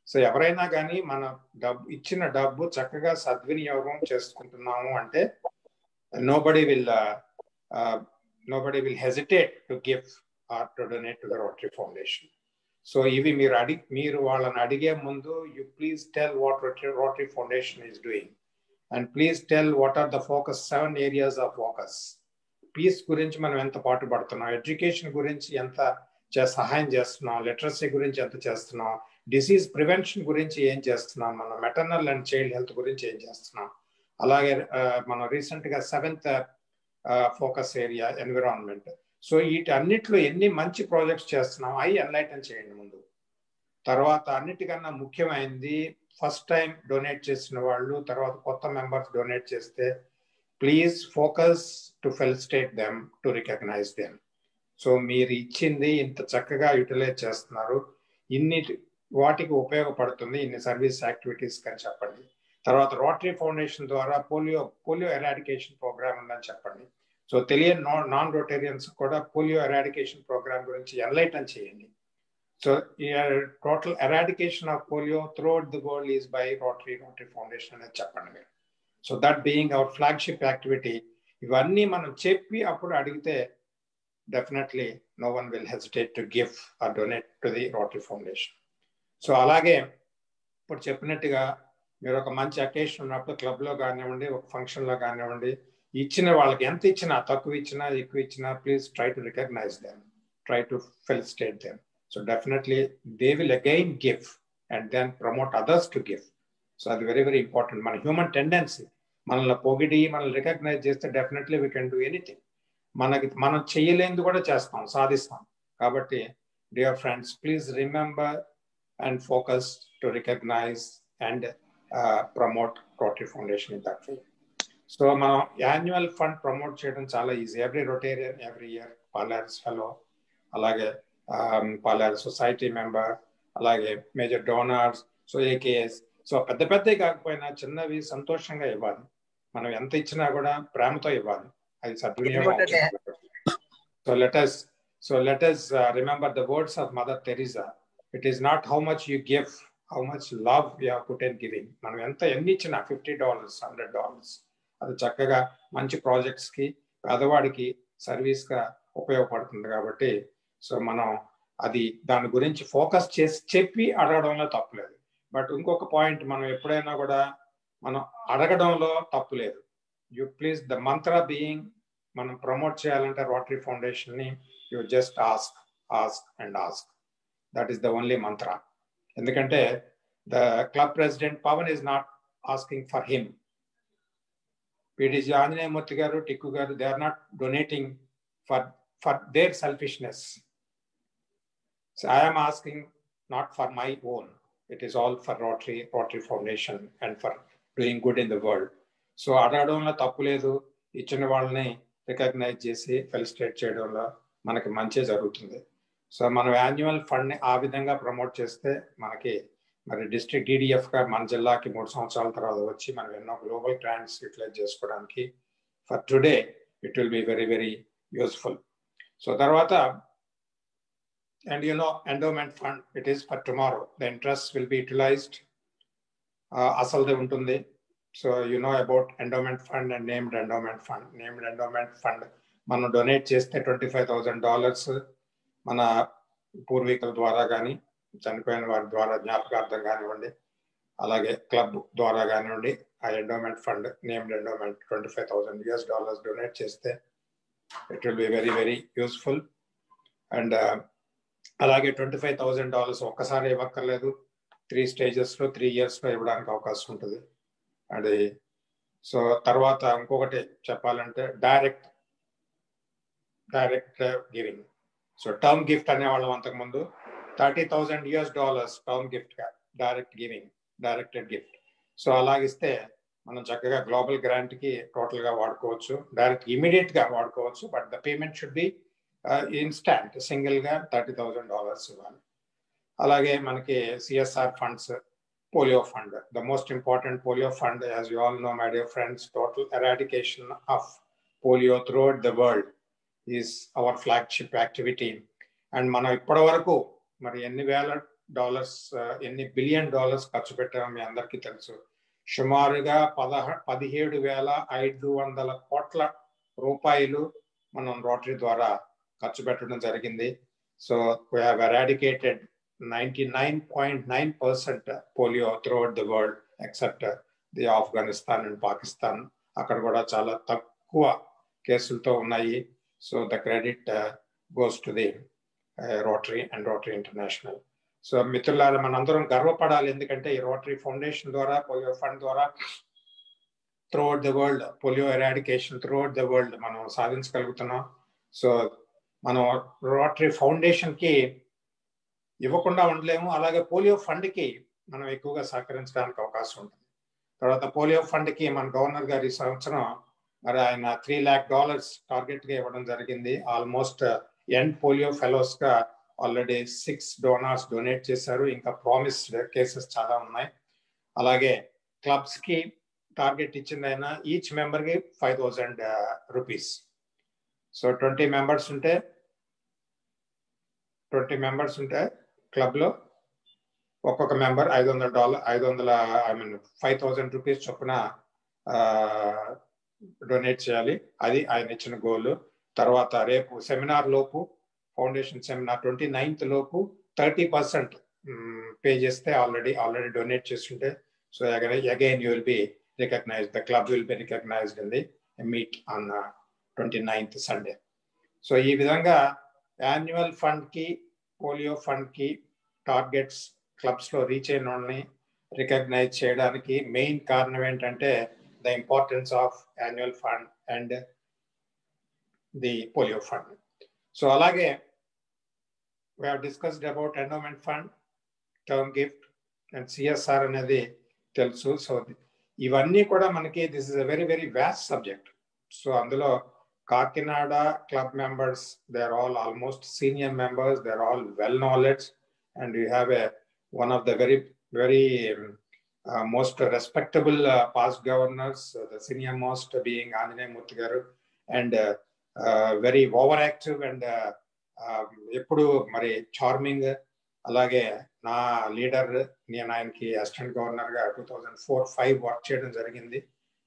so ఎవరైనా కానీ మన డబ్బు ఇచ్చిన డబ్బు చక్కగా సద్వినియోగం చేసుకుంటున్నాము అంటే nobody will nobody will hesitate to give or to donate to the Rotary Foundation so ఇవి మీరు అడి మీరు వాళ్ళని అడిగే ముందు you please tell what Rotary Foundation is doing and please tell what are the focus seven areas of focus peace గురించి మనం ఎంత పాటు పడుతున్నాం ఎడ్యుకేషన్ గురించి ఎంత సహాయం చేస్తున్నాం? లిటరసీ గురించి ఎంత చేస్తున్నాం? డిసీజ్ ప్రివెన్షన్ గురించి ఏం చేస్తున్నాం? మనం మెటర్నల్ అండ్ చైల్డ్ హెల్త్ గురించి ఏం చేస్తున్నాం? అలాగే మనం రీసెంట్గా seventh focus area environment. So వీటన్నిటిలో ఎన్ని మంచి ప్రాజెక్ట్స్ చేస్తున్నాం? అవి ఎన్లైటన్ చేయండి ముందు. తర్వాత అన్నిటికన్నా ముఖ్యమైనది ఫస్ట్ టైం డొనేట్ చేసిన వాళ్ళు తర్వాత కొత్త మెంబర్స్ డొనేట్ చేస్తే please focus to felicitate them to recognise them so మీరు ఇచ్చింది ఇంత చక్కగా యూటిలైజ్ చేస్తున్నారు. ఇన్ని వాటికి ఉపయోగపడుతుంది ఇన్ని సర్వీస్ యాక్టివిటీస్ అని చెప్పండి. తర్వాత రోటరీ ఫౌండేషన్ ద్వారా పోలియో పోలియో ఎరాడికేషన్ ప్రోగ్రామ్ ఉందని చెప్పండి. సో తెలియని నాన్ రోటేరియన్స్ కూడా పోలియో ఎరాడికేషన్ ప్రోగ్రామ్ గురించి ఎన్లైటన్ చేయండి. So total eradication of polio throughout the world is by Rotary Rotary Foundation అనేది చెప్పండి మీరు. So that being our flagship activity ఇవన్నీ మనం చెప్పి అప్పుడు అడిగితే definitely no one will hesitate to give or donate to the Rotary Foundation so అలాగే ఇప్పుడు చెప్పినట్టుగా మీరు ఒక మంచి అకేషన్ ఉన్నప్పుడు క్లబ్లో కానివ్వండి ఒక ఫంక్షన్లో కానివ్వండి ఇచ్చిన వాళ్ళకి ఎంత ఇచ్చినా తక్కువ ఇచ్చినా ఎక్కువ ఇచ్చినా please try to recognise them try to felicitate them so definitely they will again give and then promote others to give so అది వెరీ వెరీ ఇంపార్టెంట్ మన హ్యూమన్ టెండెన్సీ మనల్ని పొగిడి మనల్ని రికగ్నైజ్ చేస్తే definitely we can do anything మనకి మనం చేయలేనిది కూడా చేస్తాం సాధిస్తాం. కాబట్టి dear friends please remember and focus to recognise and promote Rotary Foundation in that way so మనం యాన్యువల్ ఫండ్ ప్రమోట్ చేయడం చాలా easy every Rotarian every year Paul Harris fellow అలాగే పాలర్ సొసైటీ మెంబర్ అలాగే major donors so AKS so పెద్ద పెద్దవి కాకపోయినా చిన్నవి సంతోషంగా ఇవ్వాలి. మనం ఎంత ఇచ్చినా కూడా ప్రేమతో ఇవ్వాలి. అది సద్వినియోగం so let's so let's remember the words of Mother Teresa it is not how much you give how much love you put and giving మనం ఎంత ఎన్ని ఇచ్చినా ఫిఫ్టీ డాలర్స్ హండ్రెడ్ డాలర్స్ అది చక్కగా మంచి ప్రాజెక్ట్స్కి పేదవాడికి సర్వీస్గా ఉపయోగపడుతుంది కాబట్టి సో మనం అది దాని గురించి ఫోకస్ చేసి చెప్పి అడగడంలో తప్పులేదు బట్ ఇంకొక పాయింట్ మనం ఎప్పుడైనా కూడా మనం అడగడంలో తప్పు లేదు. You please the mantra being మనం ప్రమోట్ చేయాలంటే Rotary ఫౌండేషన్ని you just ask ask and ask that is the only mantra ఎందుకంటే the club president Pavan is not asking for him PDG Anjaneyamurthy garu Tikku garu they are not donating for for their selfishness I'm asking not for my own it is all for Rotary Rotary foundation and for doing good in the world so అడగడంలో తప్పు లేదు. ఇచ్చిన వాళ్ళని recognise చేసి felicitate చేయడంలో మనకి మంచి జరుగుతుంది. So మనం యాన్యువల్ ఫండ్ని ఆ విధంగా ప్రమోట్ చేస్తే మనకి మరి డిస్ట్రిక్ట్ డిడిఎఫ్గా మన జిల్లాకి మూడు సంవత్సరాల తర్వాత వచ్చి మనం ఎన్నో గ్లోబల్ గ్రాంట్స్ యూటిలైజ్ చేసుకోవడానికి for today it will be very very useful so తర్వాత and you know endowment fund it is for tomorrow the interest will be utilised అసలుది ఉంటుంది. So you know about endowment fund and named endowment fund named endowment fund మనం donate చేస్తే twenty five thousand dollars మన పూర్వీకుల ద్వారా కానీ చనిపోయిన వారి ద్వారా జ్ఞాపకార్థం కానివ్వండి అలాగే క్లబ్ ద్వారా కానివ్వండి ఆ endowment fund named endowment twenty five thousand US dollars donate చేస్తే it will be very very useful and అలాగే ట్వంటీ ఫైవ్ థౌసండ్ డాలర్స్ ఒక్కసారి ఇవ్వక్కర్లేదు. త్రీ స్టేజెస్లో త్రీ ఇయర్స్లో ఇవ్వడానికి అవకాశం ఉంటుంది. అది సో తర్వాత ఇంకొకటి చెప్పాలంటే direct direct giving so term gift అనేవాళ్ళం అంతకుముందు. Thirty thousand US dollars term gift direct giving directed gift so అలాగిస్తే మనం చక్కగా గ్లోబల్ గ్రాంట్కి టోటల్గా వాడుకోవచ్చు. డైరెక్ట్ ఇమీడియట్గా వాడుకోవచ్చు but the payment should be instant సింగిల్గా థర్టీ థౌజండ్ డాలర్స్ ఇవ్వాలి. అలాగే మనకి CSR funds polio fund the most important polio fund as you all know my dear friends total eradication of polio throughout the world is our flagship activity and మనం ఇప్పటి వరకు మరి ఎన్ని వేల dollars ఎన్ని బిలియన్ డాలర్స్ ఖర్చు పెట్టామో మీ అందరికీ తెలుసు. సుమారుగా పదహ పదిహేడు వేల ఐదు వందల కోట్ల రూపాయలు మనం రోటరీ ద్వారా ఖర్చు పెట్టడం జరిగింది. So we have eradicated ninety nine point nine percent polio throughout the world except the Afghanistan and Pakistan అక్కడ కూడా చాలా తక్కువ కేసులతో ఉన్నాయి. So the credit goes to the Rotary and Rotary International so మిత్రులారా మనందరం గర్వపడాలి. ఎందుకంటే ఈ రోటరీ ఫౌండేషన్ ద్వారా పోలియో ఫండ్ ద్వారా throughout the world polio eradication throughout the world మనం సాధించగలుగుతున్నాం. సో మనం రోటరీ ఫౌండేషన్కి ఇవ్వకుండా ఉండలేము. అలాగే పోలియో ఫండ్కి మనం ఎక్కువగా సహకరించడానికి అవకాశం ఉంటుంది. తర్వాత పోలియో ఫండ్కి మన గవర్నర్ గారి సంవత్సరం మరి ఆయన త్రీ ల్యాక్ డాలర్స్ టార్గెట్గా ఇవ్వడం జరిగింది. ఆల్మోస్ట్ ఎండ్ పోలియో ఫెలోస్గా ఆల్రెడీ సిక్స్ డోనార్స్ డొనేట్ చేశారు. ఇంకా ప్రామిస్డ్ కేసెస్ చాలా ఉన్నాయి. అలాగే క్లబ్స్కి టార్గెట్ ఇచ్చింది ఆయన. Each మెంబర్కి five thousand rupees. So twenty members ఉంటే ట్వంటీ మెంబర్స్ ఉంటే క్లబ్లో ఒక్కొక్క మెంబర్ ఐదు వందల డాలర్ ఐదు వందల I mean five thousand rupees చొప్పున డొనేట్ చేయాలి. అది ఆయన ఇచ్చిన గోల్. తర్వాత రేపు సెమినార్ లోపు ఫౌండేషన్ సెమినార్ ట్వంటీ నైన్త్ లోపు థర్టీ పర్సెంట్ పే చేస్తే ఆల్రెడీ ఆల్రెడీ డొనేట్ చేస్తుంటే so again you will be recognise the club will be recognised in the meet on twenty ninth Sunday. So ఈ విధంగా annual ఫండ్కి polio ఫండ్కి targets క్లబ్స్లో reach అయిన వాళ్ళని రికగ్నైజ్ చేయడానికి మెయిన్ కారణం ఏంటంటే the importance of annual fund and the polio fund. So అలాగే we have discussed about endowment fund term gift and CSR అనేది తెలుసు. సో ఇవన్నీ కూడా మనకి this is a very very vast subject so అందులో Kakinada club members they are all almost senior members they're all well knowledge and we have a one of the very very uh, most respectable uh, past governors uh, the senior most being Anjane Muttigaru and uh, uh, very overactive and ఎప్పుడు మరి charming అలాగే నా leader నేను ఆయనకి assistant గవర్నర్గా two thousand four five work చేయడం జరిగింది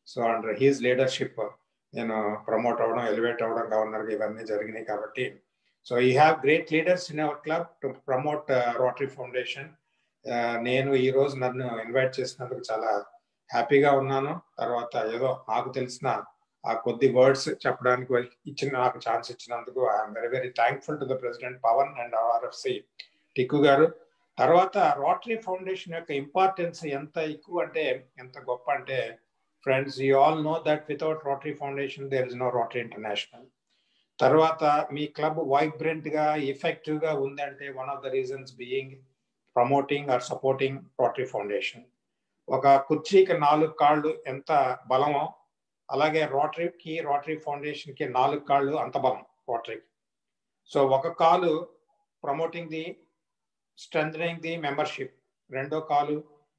so under his leadership నేను ప్రమోట్ అవ్వడం ఎలివేట్ అవ్వడం గవర్నర్ ఇవన్నీ జరిగినాయి కాబట్టి. So you have great leaders in our club to promote Rotary Foundation నేను ఈ రోజు నన్ను ఇన్వైట్ చేసినందుకు చాలా హ్యాపీగా ఉన్నాను. తర్వాత ఏదో నాకు తెలిసిన ఆ కొద్ది వర్డ్స్ చెప్పడానికి ఇచ్చిన నాకు ఛాన్స్ ఇచ్చినందుకు I'm very very thankful to the president Pavan and RFC Tikku garu. తర్వాత రోటరీ ఫౌండేషన్ యొక్క ఇంపార్టెన్స్ ఎంత ఎక్కువ అంటే ఎంత గొప్ప అంటే friends you all know that without Rotary Foundation there is no Rotary International తర్వాత మీ క్లబ్ వైబ్రెంట్గా ఎఫెక్టివ్గా ఉందంటే one of the reasons being promoting or supporting Rotary Foundation ఒక కుర్చీకి నాలుగు కాళ్ళు ఎంత బలమో అలాగే రోటరీకి రోటరీ ఫౌండేషన్కి నాలుగు కాళ్ళు అంత బలం రోటరీకి సో ఒక కాలు promoting the strength the membership రెండో కాలు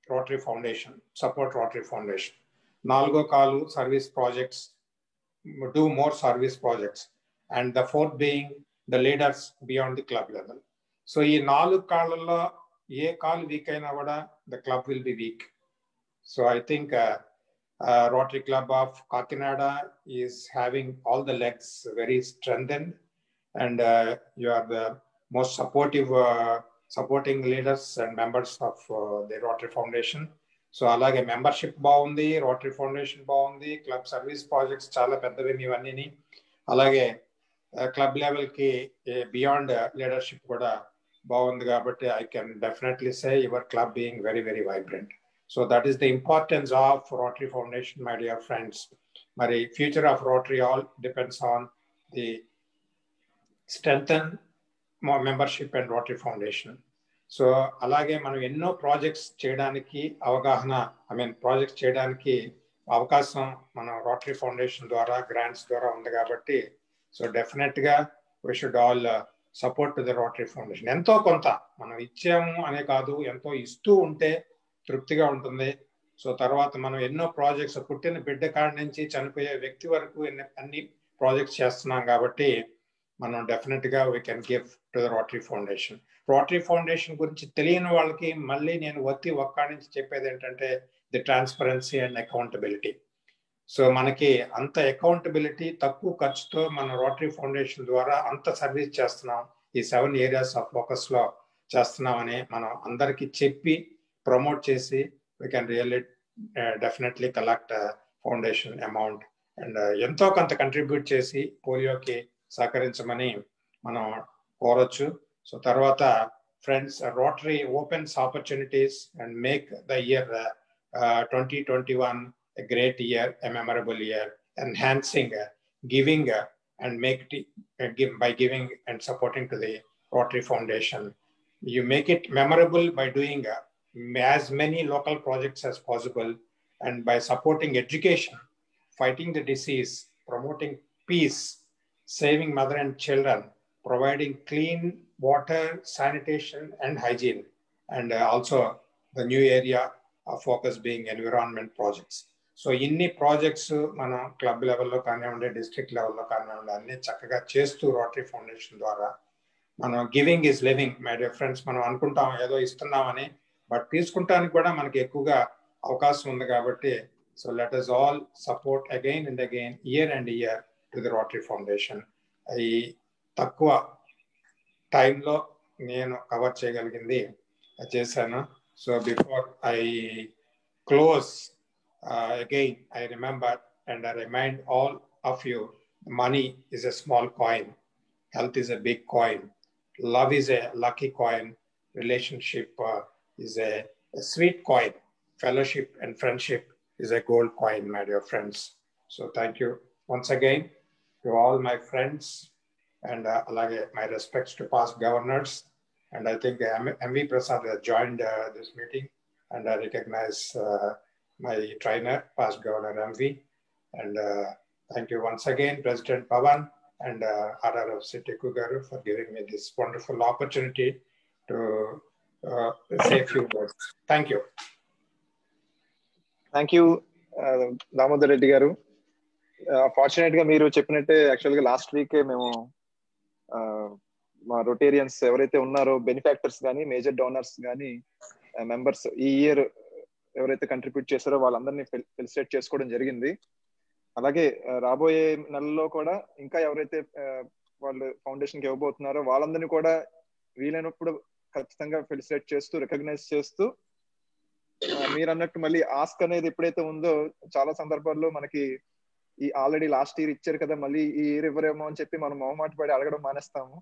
Rotary Foundation support Rotary Foundation నాలుగో కాలు service projects do more service projects and the fourth being the leaders beyond the club level so ఈ నాలుగు కాళ్ళల్లో ఏ కాలు వీక్ అయినా కూడా the club will be weak so I think Rotary club of Kakinada is having all the legs very strengthened and you are the most supportive supporting leaders and members of the Rotary Foundation so అలాగే membership బాగుంది Rotary Foundation బాగుంది club service projects చాలా పెద్దవి ఇవన్నీ అలాగే club లెవెల్కి beyond leadership కూడా బాగుంది కాబట్టి I can definitely say your club being very very vibrant so that is the importance of Rotary Foundation my dear friends మరి future of Rotary all depends on the strengthen membership and Rotary Foundation so అలాగే మనం ఎన్నో projects చేయడానికి అవగాహన I mean projects చేయడానికి అవకాశం మన rotary foundation ద్వారా గ్రాంట్స్ ద్వారా ఉంది కాబట్టి సో డెఫినెట్గా we should all support to the Rotary Foundation ఎంతో కొంత మనం ఇచ్చాము అనే కాదు ఎంతో ఇస్తూ ఉంటే తృప్తిగా ఉంటుంది. సో తర్వాత మనం ఎన్నో ప్రాజెక్ట్స్ పుట్టిన బిడ్డ కాడ నుంచి చనిపోయే వ్యక్తి వరకు అన్ని ప్రాజెక్ట్స్ చేస్తున్నాం కాబట్టి మనం డెఫినెట్గా we can give to the Rotary Foundation Rotary Foundation గురించి తెలియని వాళ్ళకి మళ్ళీ నేను వత్తి ఒక్క నుంచి చెప్పేది ఏంటంటే the transparency and accountability so మనకి అంత అకౌంటబిలిటీ తక్కువ ఖర్చుతో మన రోటరీ ఫౌండేషన్ ద్వారా అంత సర్వీస్ చేస్తున్నాం. ఈ సెవెన్ ఏరియాస్ ఆఫ్ ఫోకస్లో చేస్తున్నామని మనం అందరికీ చెప్పి ప్రమోట్ చేసి we can really definitely collect foundation amount and ఎంతో కొంత కంట్రిబ్యూట్ చేసి పోలియోకి సహకరించమని మనం కోరొచ్చు. సో తర్వాత friends Rotary opens opportunities and make the year twenty twenty one a great year, a memorable year, enhancing, uh, giving, uh, and make it uh, give, by giving and supporting to the Rotary Foundation. You make it memorable by doing as many local projects as possible and by supporting education, fighting the disease, promoting peace, saving mother and children, providing clean water, sanitation, and hygiene, and uh, also the new area of focus being environment projects. So ఇన్ని projects మనం club లెవెల్లో కానివ్వండి district లెవెల్లో కానివ్వండి అన్ని చక్కగా చేస్తూ rotary foundation ద్వారా మనం giving is living my dear friends మనం అనుకుంటాం ఏదో ఇస్తున్నామని బట్ తీసుకుంటానికి కూడా మనకి ఎక్కువగా అవకాశం ఉంది కాబట్టి so let us all support again and again year and year to the Rotary Foundation ఈ తక్కువ టైంలో నేను కవర్ చేయగలిగింది చేశాను so before I close again I remember and I remind all of you money is a small coin health is a big coin love is a lucky coin relationship uh, is a, a sweet coin fellowship and friendship is a gold coin my dear friends so thank you once again to all and అలాగే my respects to past governors and I think MV Prasad joined this meeting and I recognize my trainer past governor MV and thank you once again president Pavan and RR of సిటీకు గారు for giving me this wonderful opportunity to say few words thank you thank you Damodar Reddy గారు ఫార్చునేట్గా మీరు చెప్పినట్టే యాక్చువల్గా last వీకే మేము మా Rotarians ఎవరైతే ఉన్నారో బెనిఫాక్టర్స్ కానీ మేజర్ డోనర్స్ కానీ మెంబర్స్ ఈ ఇయర్ ఎవరైతే కంట్రిబ్యూట్ చేశారో వాళ్ళందరినీ ఫెలిసిటేట్ చేసుకోవడం జరిగింది. అలాగే రాబోయే నెలలో కూడా ఇంకా ఎవరైతే వాళ్ళు ఫౌండేషన్కి ఇవ్వబోతున్నారో వాళ్ళందరినీ కూడా వీలైనప్పుడు ఖచ్చితంగా ఫెలిసిటేట్ చేస్తూ రికగ్నైజ్ చేస్తూ మీరు అన్నట్టు మళ్ళీ ఆస్క్ అనేది ఎప్పుడైతే ఉందో చాలా సందర్భాల్లో మనకి ఈ ఆల్రెడీ లాస్ట్ ఇయర్ ఇచ్చారు కదా మళ్ళీ ఈ ఇయర్ ఇవ్వరేమో అని చెప్పి మనం మొహమాట పడి అడగడం మానేస్తాము.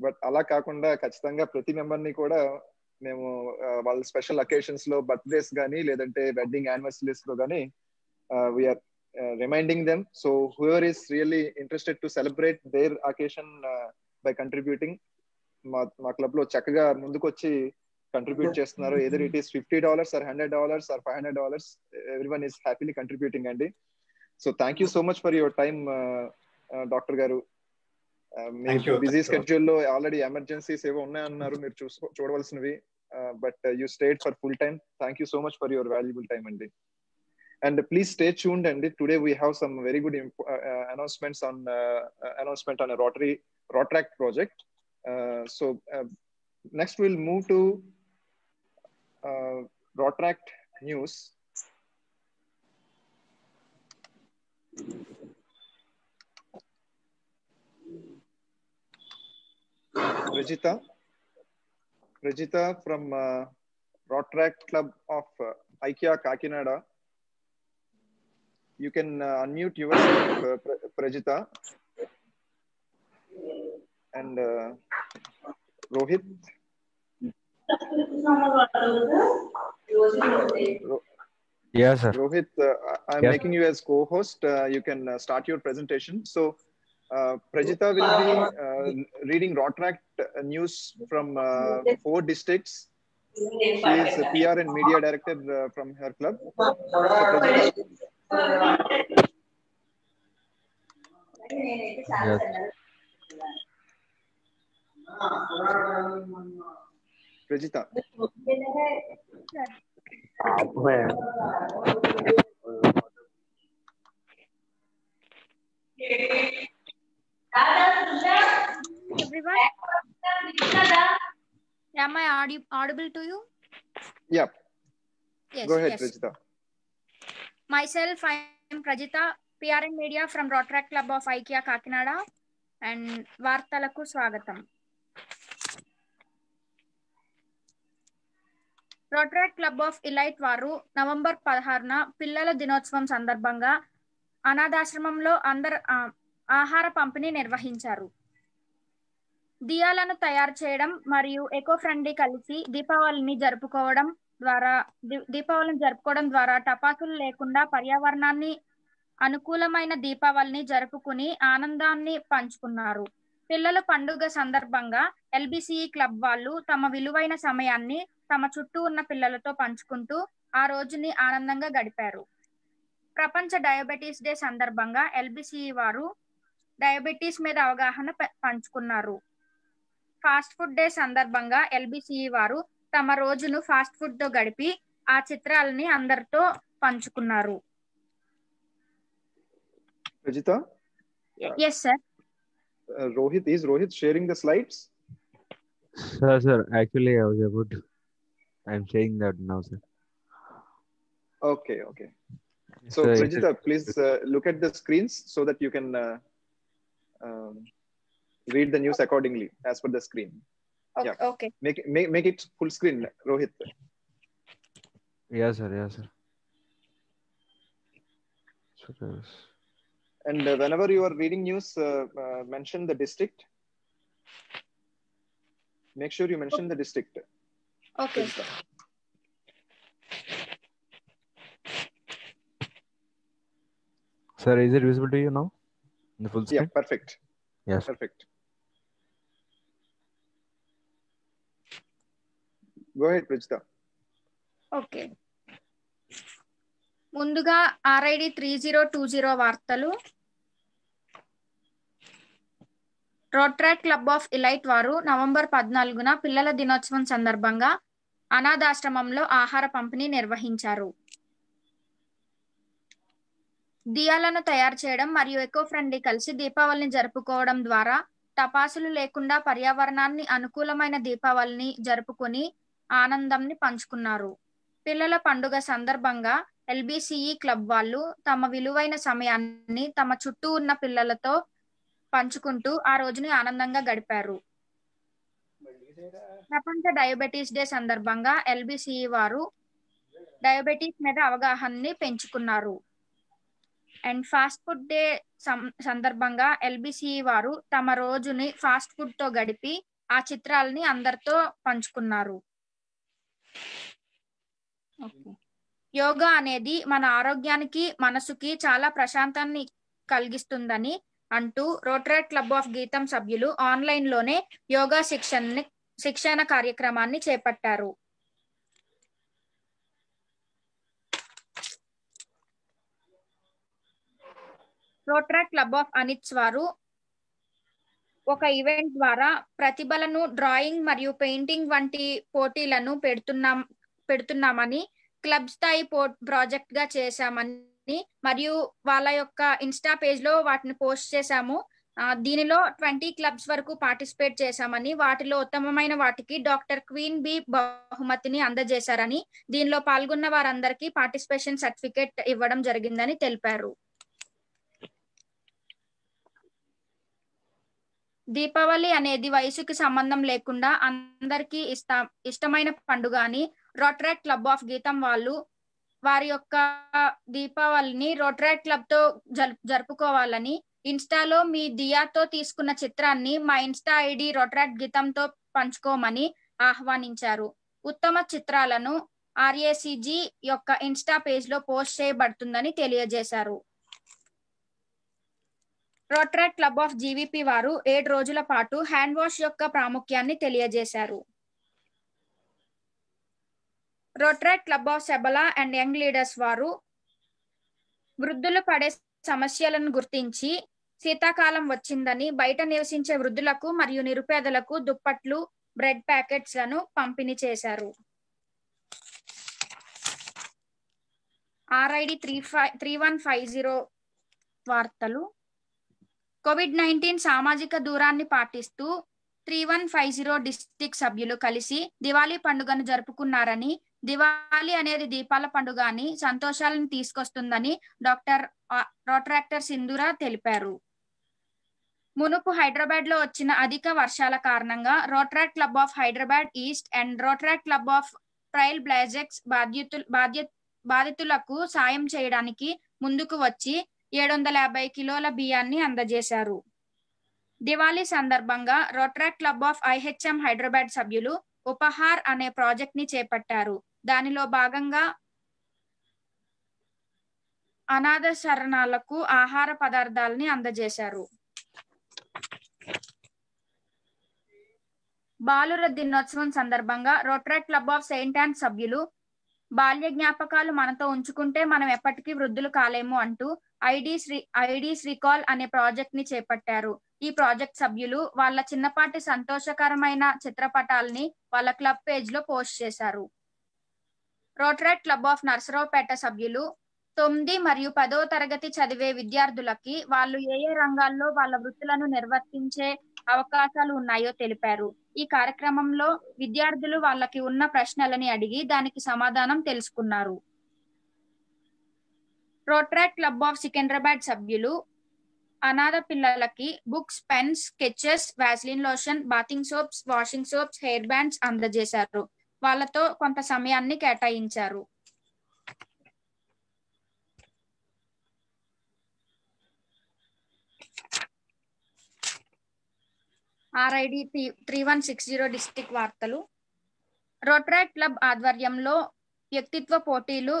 బట్ అలా కాకుండా ఖచ్చితంగా ప్రతి మెంబర్ని కూడా మేము వాళ్ళ స్పెషల్ అకేషన్స్లో బర్త్డేస్ కానీ లేదంటే వెడ్డింగ్ యానివర్సరీస్లో కానీ we are them. So whoever is really interested to celebrate their occasion uh, by contributing, మా మా క్లబ్లో చక్కగా ముందుకు వచ్చి కంట్రిబ్యూట్ చేస్తున్నారు. Either it is fifty dollars or hundred dollars or five hundred dollars every one is happily contributing అండి. So thank you so much for your time doctor గారు busy స్కెడ్యూల్లో ఆల్రెడీ ఎమర్జెన్సీస్ ఏవో ఉన్నాయన్నారు మీరు చూసుకో చూడవలసినవి but you stayed for full time thank you so much for your valuable time అండి and please stay tuned and today we have some very good uh, uh, announcements on uh, announcement on a rotary rotract project so next we'll Rajita Rajita from Rotract Club of uh, IKEA Kakinada you can uh, unmute yourself, uh, Prajita. And uh, Rohit. Yes, sir. Rohit, uh, I'm Yes. making you as co-host. Uh, you can uh, start your presentation. So, Prajita will be reading Rotract news from four districts. She is a PR and media director from her club. So, Prajita, Yes. Prajita. everyone. Am I audi- audible to you? Yeah, Yes. go ahead, yes. Prajita. Myself, I am Prajita, PR and Media from Rotaract Club of IKEA Kakinada and వార్తలకు స్వాగతం Rotary club of elite వారు November పదహారున పిల్లల దినోత్సవం సందర్భంగా అనాథాశ్రమంలో అందరు ఆహార పంపిణీ నిర్వహించారు. దియాలను తయారు చేయడం మరియు ఎకో ఫ్రెండ్లీ కలిసి దీపావళిని జరుపుకోవడం ద్వారా దీపావళిని జరుపుకోవడం ద్వారా టపాసులు లేకుండా పర్యావరణాన్ని అనుకూలమైన దీపావళిని జరుపుకుని ఆనందాన్ని పంచుకున్నారు. పిల్లల పండుగ సందర్భంగా ఎల్బిసిఈ క్లబ్ వాళ్ళు తమ విలువైన సమయాన్ని తమ చుట్టూ ఉన్న పిల్లలతో పంచుకుంటూ ఆ రోజుని ఆనందంగా గడిపారు. ప్రపంచ డయాబెటీస్ డే సందర్భంగా ఎల్బిసిఈ వారు డయాబెటీస్ మీద అవగాహన పంచుకున్నారు. ఫాస్ట్ ఫుడ్ డే సందర్భంగా ఎల్బిసిఈ వారు తమ రోజును ఫాస్ట్ ఫుడ్తో గడిపి ఆ చిత్రాలని అందరితో పంచుకున్నారు. Rajita, uh, Rohit, is Rohit sharing the slides? Sir, sir, actually, I was about to. I'm saying that now, sir. Okay, okay. So, Sir, it Rajita, please uh, look at the screens so that you can uh, um, read the news accordingly as per the screen. Yeah. Okay Make, make, make it full screen, Rohit. Yeah, sir, yeah, sir. So, And uh, whenever you are reading news, uh, uh, mention the district. Make sure you mention the district. Okay Rajita. Sir, is it visible to you now? In the full Yeah, screen? perfect. Yes. Perfect. Go ahead, Rajita. Okay ముందుగా RID three zero two zero వార్తలు Rotaract club of elite వారు November పద్నాలుగున పిల్లల దినోత్సవం సందర్భంగా అనాథాశ్రమంలో ఆహార పంపిణీ నిర్వహించారు. దియాలను తయారు చేయడం మరియు ఎకో ఫ్రెండ్లీ కలిసి దీపావళిని జరుపుకోవడం ద్వారా తపాసులు లేకుండా పర్యావరణాన్ని అనుకూలమైన దీపావళిని జరుపుకొని ఆనందంని పంచుకున్నారు. పిల్లల పండుగ సందర్భంగా ఎల్బిసిఈ క్లబ్ వాళ్ళు తమ విలువైన సమయాన్ని తమ చుట్టూ ఉన్న పిల్లలతో పంచుకుంటూ ఆ రోజుని ఆనందంగా గడిపారు. ప్రపంచ డయాబెటీస్ డే సందర్భంగా ఎల్బిసిఈ వారు డయాబెటీస్ మీద అవగాహనని పెంచుకున్నారు. అండ్ ఫాస్ట్ ఫుడ్ డే సందర్భంగా ఎల్బిసిఈ వారు తమ రోజుని ఫాస్ట్ ఫుడ్తో గడిపి ఆ చిత్రాలని అందరితో పంచుకున్నారు. యోగా అనేది మన ఆరోగ్యానికి మనసుకి చాలా ప్రశాంతాన్ని కలిగిస్తుందని అంటూ రోటరేట్ క్లబ్ ఆఫ్ గీతం సభ్యులు ఆన్లైన్లోనే యోగా శిక్షణ శిక్షణ కార్యక్రమాన్ని చేపట్టారు. రోటరాక్ క్లబ్ ఆఫ్ అనిట్స్ వారు ఒక ఈవెంట్ ద్వారా ప్రతిభలను డ్రాయింగ్ మరియు పెయింటింగ్ వంటి పోటీలను పెడుతున్నాం పెడుతున్నామని క్లబ్ స్థాయి పో ప్రాజెక్ట్గా చేశామని మరియు వాళ్ళ యొక్క ఇన్స్టా పేజ్లో వాటిని పోస్ట్ చేశాము. దీనిలో ట్వంటీ క్లబ్స్ వరకు పార్టిసిపేట్ చేశామని వాటిలో ఉత్తమమైన వాటికి డాక్టర్ క్వీన్ బి బహుమతిని అందజేశారని దీనిలో పాల్గొన్న వారందరికీ పార్టిసిపేషన్ సర్టిఫికేట్ ఇవ్వడం జరిగిందని తెలిపారు. దీపావళి అనేది వయసుకి సంబంధం లేకుండా అందరికీ ఇష్ట ఇష్టమైన పండుగ అని రోటరాక్ క్లబ్ ఆఫ్ గీతం వాళ్ళు వారి యొక్క దీపావళిని రోటరాక్ క్లబ్తో జరుపుకోవాలని ఇన్స్టాలో మీ దియాతో తీసుకున్న చిత్రాన్ని మా ఇన్స్టా ఐడి రోటరాక్ గీతంతో పంచుకోమని ఆహ్వానించారు. ఉత్తమ చిత్రాలను ఆర్ఏసిజి యొక్క ఇన్స్టా పేజ్లో పోస్ట్ చేయబడుతుందని తెలియజేశారు. రోటరాక్ క్లబ్ ఆఫ్ జీవీపీ వారు ఏడు రోజుల పాటు హ్యాండ్ వాష్ యొక్క ప్రాముఖ్యాన్ని తెలియజేశారు. రోటరాక్ క్లబ్ ఆఫ్ సెబలా అండ్ యంగ్ లీడర్స్ వారు వృద్ధులు పడే సమస్యలను గుర్తించి శీతాకాలం వచ్చిందని బయట నివసించే వృద్ధులకు మరియు నిరుపేదలకు దుప్పట్లు బ్రెడ్ ప్యాకెట్స్లను పంపిణీ చేశారు. RID three five three one five zero వార్తలు. కోవిడ్ నైన్టీన్ సామాజిక దూరాన్ని పాటిస్తూ three one five zero district సభ్యులు కలిసి దివాళీ పండుగను జరుపుకున్నారని దివాళీ అనేది దీపాల పండుగ అని సంతోషాలను తీసుకొస్తుందని డాక్టర్ రోట్రాక్టర్ సింధురా తెలిపారు. మునుపు హైదరాబాద్లో వచ్చిన అధిక వర్షాల కారణంగా Rotaract club of Hyderabad east and Rotaract club of trail blazers బాధ్యతు బాధ్య బాధితులకు సాయం చేయడానికి ముందుకు వచ్చి ఏడు వందల యాభై కిలోల బియ్యాన్ని అందజేశారు. దివాళీ సందర్భంగా Rotaract club of IHM Hyderabad సభ్యులు ఉపహార్ అనే ప్రాజెక్ట్ని చేపట్టారు. దానిలో భాగంగా అనాథ శరణాలకు ఆహార పదార్థాలని అందజేశారు. బాలుర దినోత్సవం సందర్భంగా Rotary club of saint and సభ్యులు బాల్య జ్ఞాపకాలు మనతో ఉంచుకుంటే మనం ఎప్పటికీ వృద్ధులు కాలేము అంటూ ఐడి శ్రీ ఐడి శ్రీకాల్ అనే ప్రాజెక్ట్ని చేపట్టారు. ఈ ప్రాజెక్ట్ సభ్యులు వాళ్ళ చిన్నపాటి సంతోషకరమైన చిత్రపటాలని వాళ్ళ క్లబ్ పేజ్లో పోస్ట్ చేశారు. రోటరేట్ క్లబ్ ఆఫ్ నర్సరావుపేట సభ్యులు తొమ్మిది మరియు పదో తరగతి చదివే విద్యార్థులకి వాళ్ళు ఏ ఏ రంగాల్లో వాళ్ళ వృత్తులను నిర్వర్తించే అవకాశాలు ఉన్నాయో తెలిపారు. ఈ కార్యక్రమంలో విద్యార్థులు వాళ్ళకి ఉన్న ప్రశ్నలని అడిగి దానికి సమాధానం తెలుసుకున్నారు. రోట్రాక్ క్లబ్ ఆఫ్ సికింద్రాబాద్ సభ్యులు అనాథ పిల్లలకి books pens sketches vaseline lotion bathing soaps washing soaps hair bands అందజేశారు. వాళ్ళతో కొంత సమయాన్ని కేటాయించారు. RID three one six zero district వార్తలు. రోట్రాక్ క్లబ్ ఆధ్వర్యంలో వ్యక్తిత్వ పోటీలు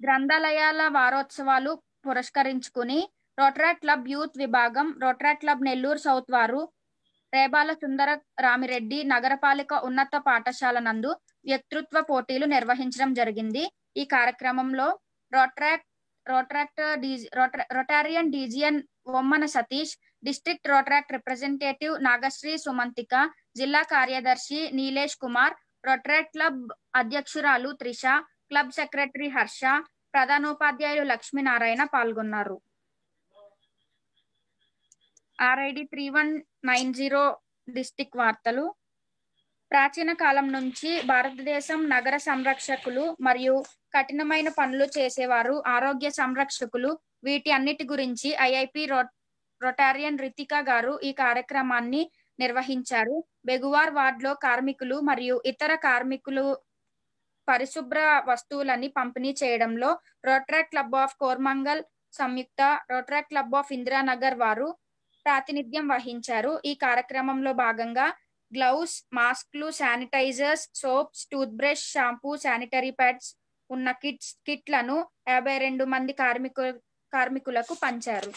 గ్రంథాలయాల వారోత్సవాలు పురస్కరించుకుని రోటరా క్లబ్ యూత్ విభాగం రోటరా క్లబ్ నెల్లూరు సౌత్ వారు రేబాల సుందర రామిరెడ్డి నగరపాలిక ఉన్నత పాఠశాల నందు వ్యక్తిత్వ పోటీలు నిర్వహించడం జరిగింది. ఈ కార్యక్రమంలో Rotaract Rotaractor DG Rotarian DGN Bommana Satish district Rotaract representative Nagasri Sumanthika జిల్లా కార్యదర్శి నీలేష్ కుమార్ రోట్రాక్ట్ క్లబ్ అధ్యక్షురాలు త్రిష క్లబ్ సెక్రటరీ హర్ష ప్రధానోపాధ్యాయులు లక్ష్మీనారాయణ పాల్గొన్నారు. RID three one nine zero district వార్తలు. ప్రాచీన కాలం నుంచి భారతదేశం నగర సంరక్షకులు మరియు కఠినమైన పనులు చేసేవారు ఆరోగ్య సంరక్షకులు. వీటి అన్నిటి గురించి ఐఐపి రో రొటారియన్ రితికా గారు ఈ కార్యక్రమాన్ని నిర్వహించారు. బెగువార్ వార్డులో కార్మికులు మరియు ఇతర కార్మికులు పరిశుభ్ర వస్తువులని పంపిణీ చేయడంలో రోట్రాక్ క్లబ్ ఆఫ్ కోర్మంగల్ సంయుక్త రోట్రాక్ క్లబ్ ఆఫ్ ఇందిరానగర్ వారు ప్రాతినిధ్యం వహించారు. ఈ కార్యక్రమంలో భాగంగా గ్లౌస్ మాస్క్లు sanitizers soaps toothbrush shampoo sanitary pads ఉన్న కిట్స్ కిట్లను యాభై రెండు మంది కార్మికు కార్మికులకు పంచారు.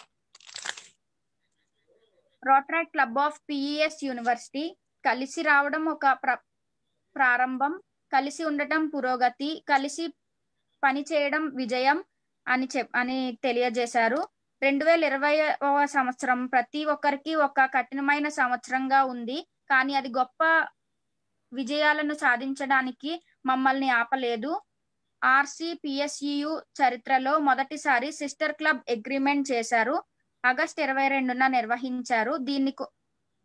Rotaract club of PES university కలిసి రావడం ఒక ప్ర ప్రారంభం. కలిసి ఉండటం పురోగతి కలిసి పని చేయడం విజయం అని చెప్ అని తెలియజేశారు. రెండు వేల ఇరవై సంవత్సరం ప్రతి ఒక్కరికి ఒక కఠినమైన సంవత్సరంగా ఉంది. కానీ అది గొప్ప విజయాలను సాధించడానికి మమ్మల్ని ఆపలేదు. ఆర్సిపిఎస్యు చరిత్రలో మొదటిసారి సిస్టర్ క్లబ్ అగ్రిమెంట్ చేశారు. ఆగస్ట్ ఇరవై రెండున నిర్వహించారు. దీన్ని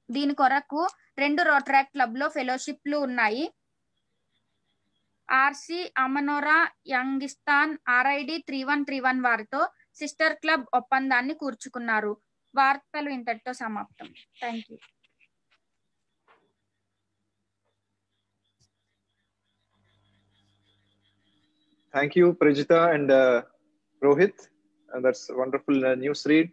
దీని కొరకు రెండు రోట్రాక్ క్లబ్లో ఫెలోషిప్లు ఉన్నాయి. RC Amanora Youngistan RID three one three one వారితో సిస్టర్ క్లబ్ ఒప్పందాన్ని కూర్చుకున్నారు వార్తలు ఇంతటితో సమాప్తం thank you Thank you, Prajita and uh, Rohit. Uh, that's a wonderful uh, news read.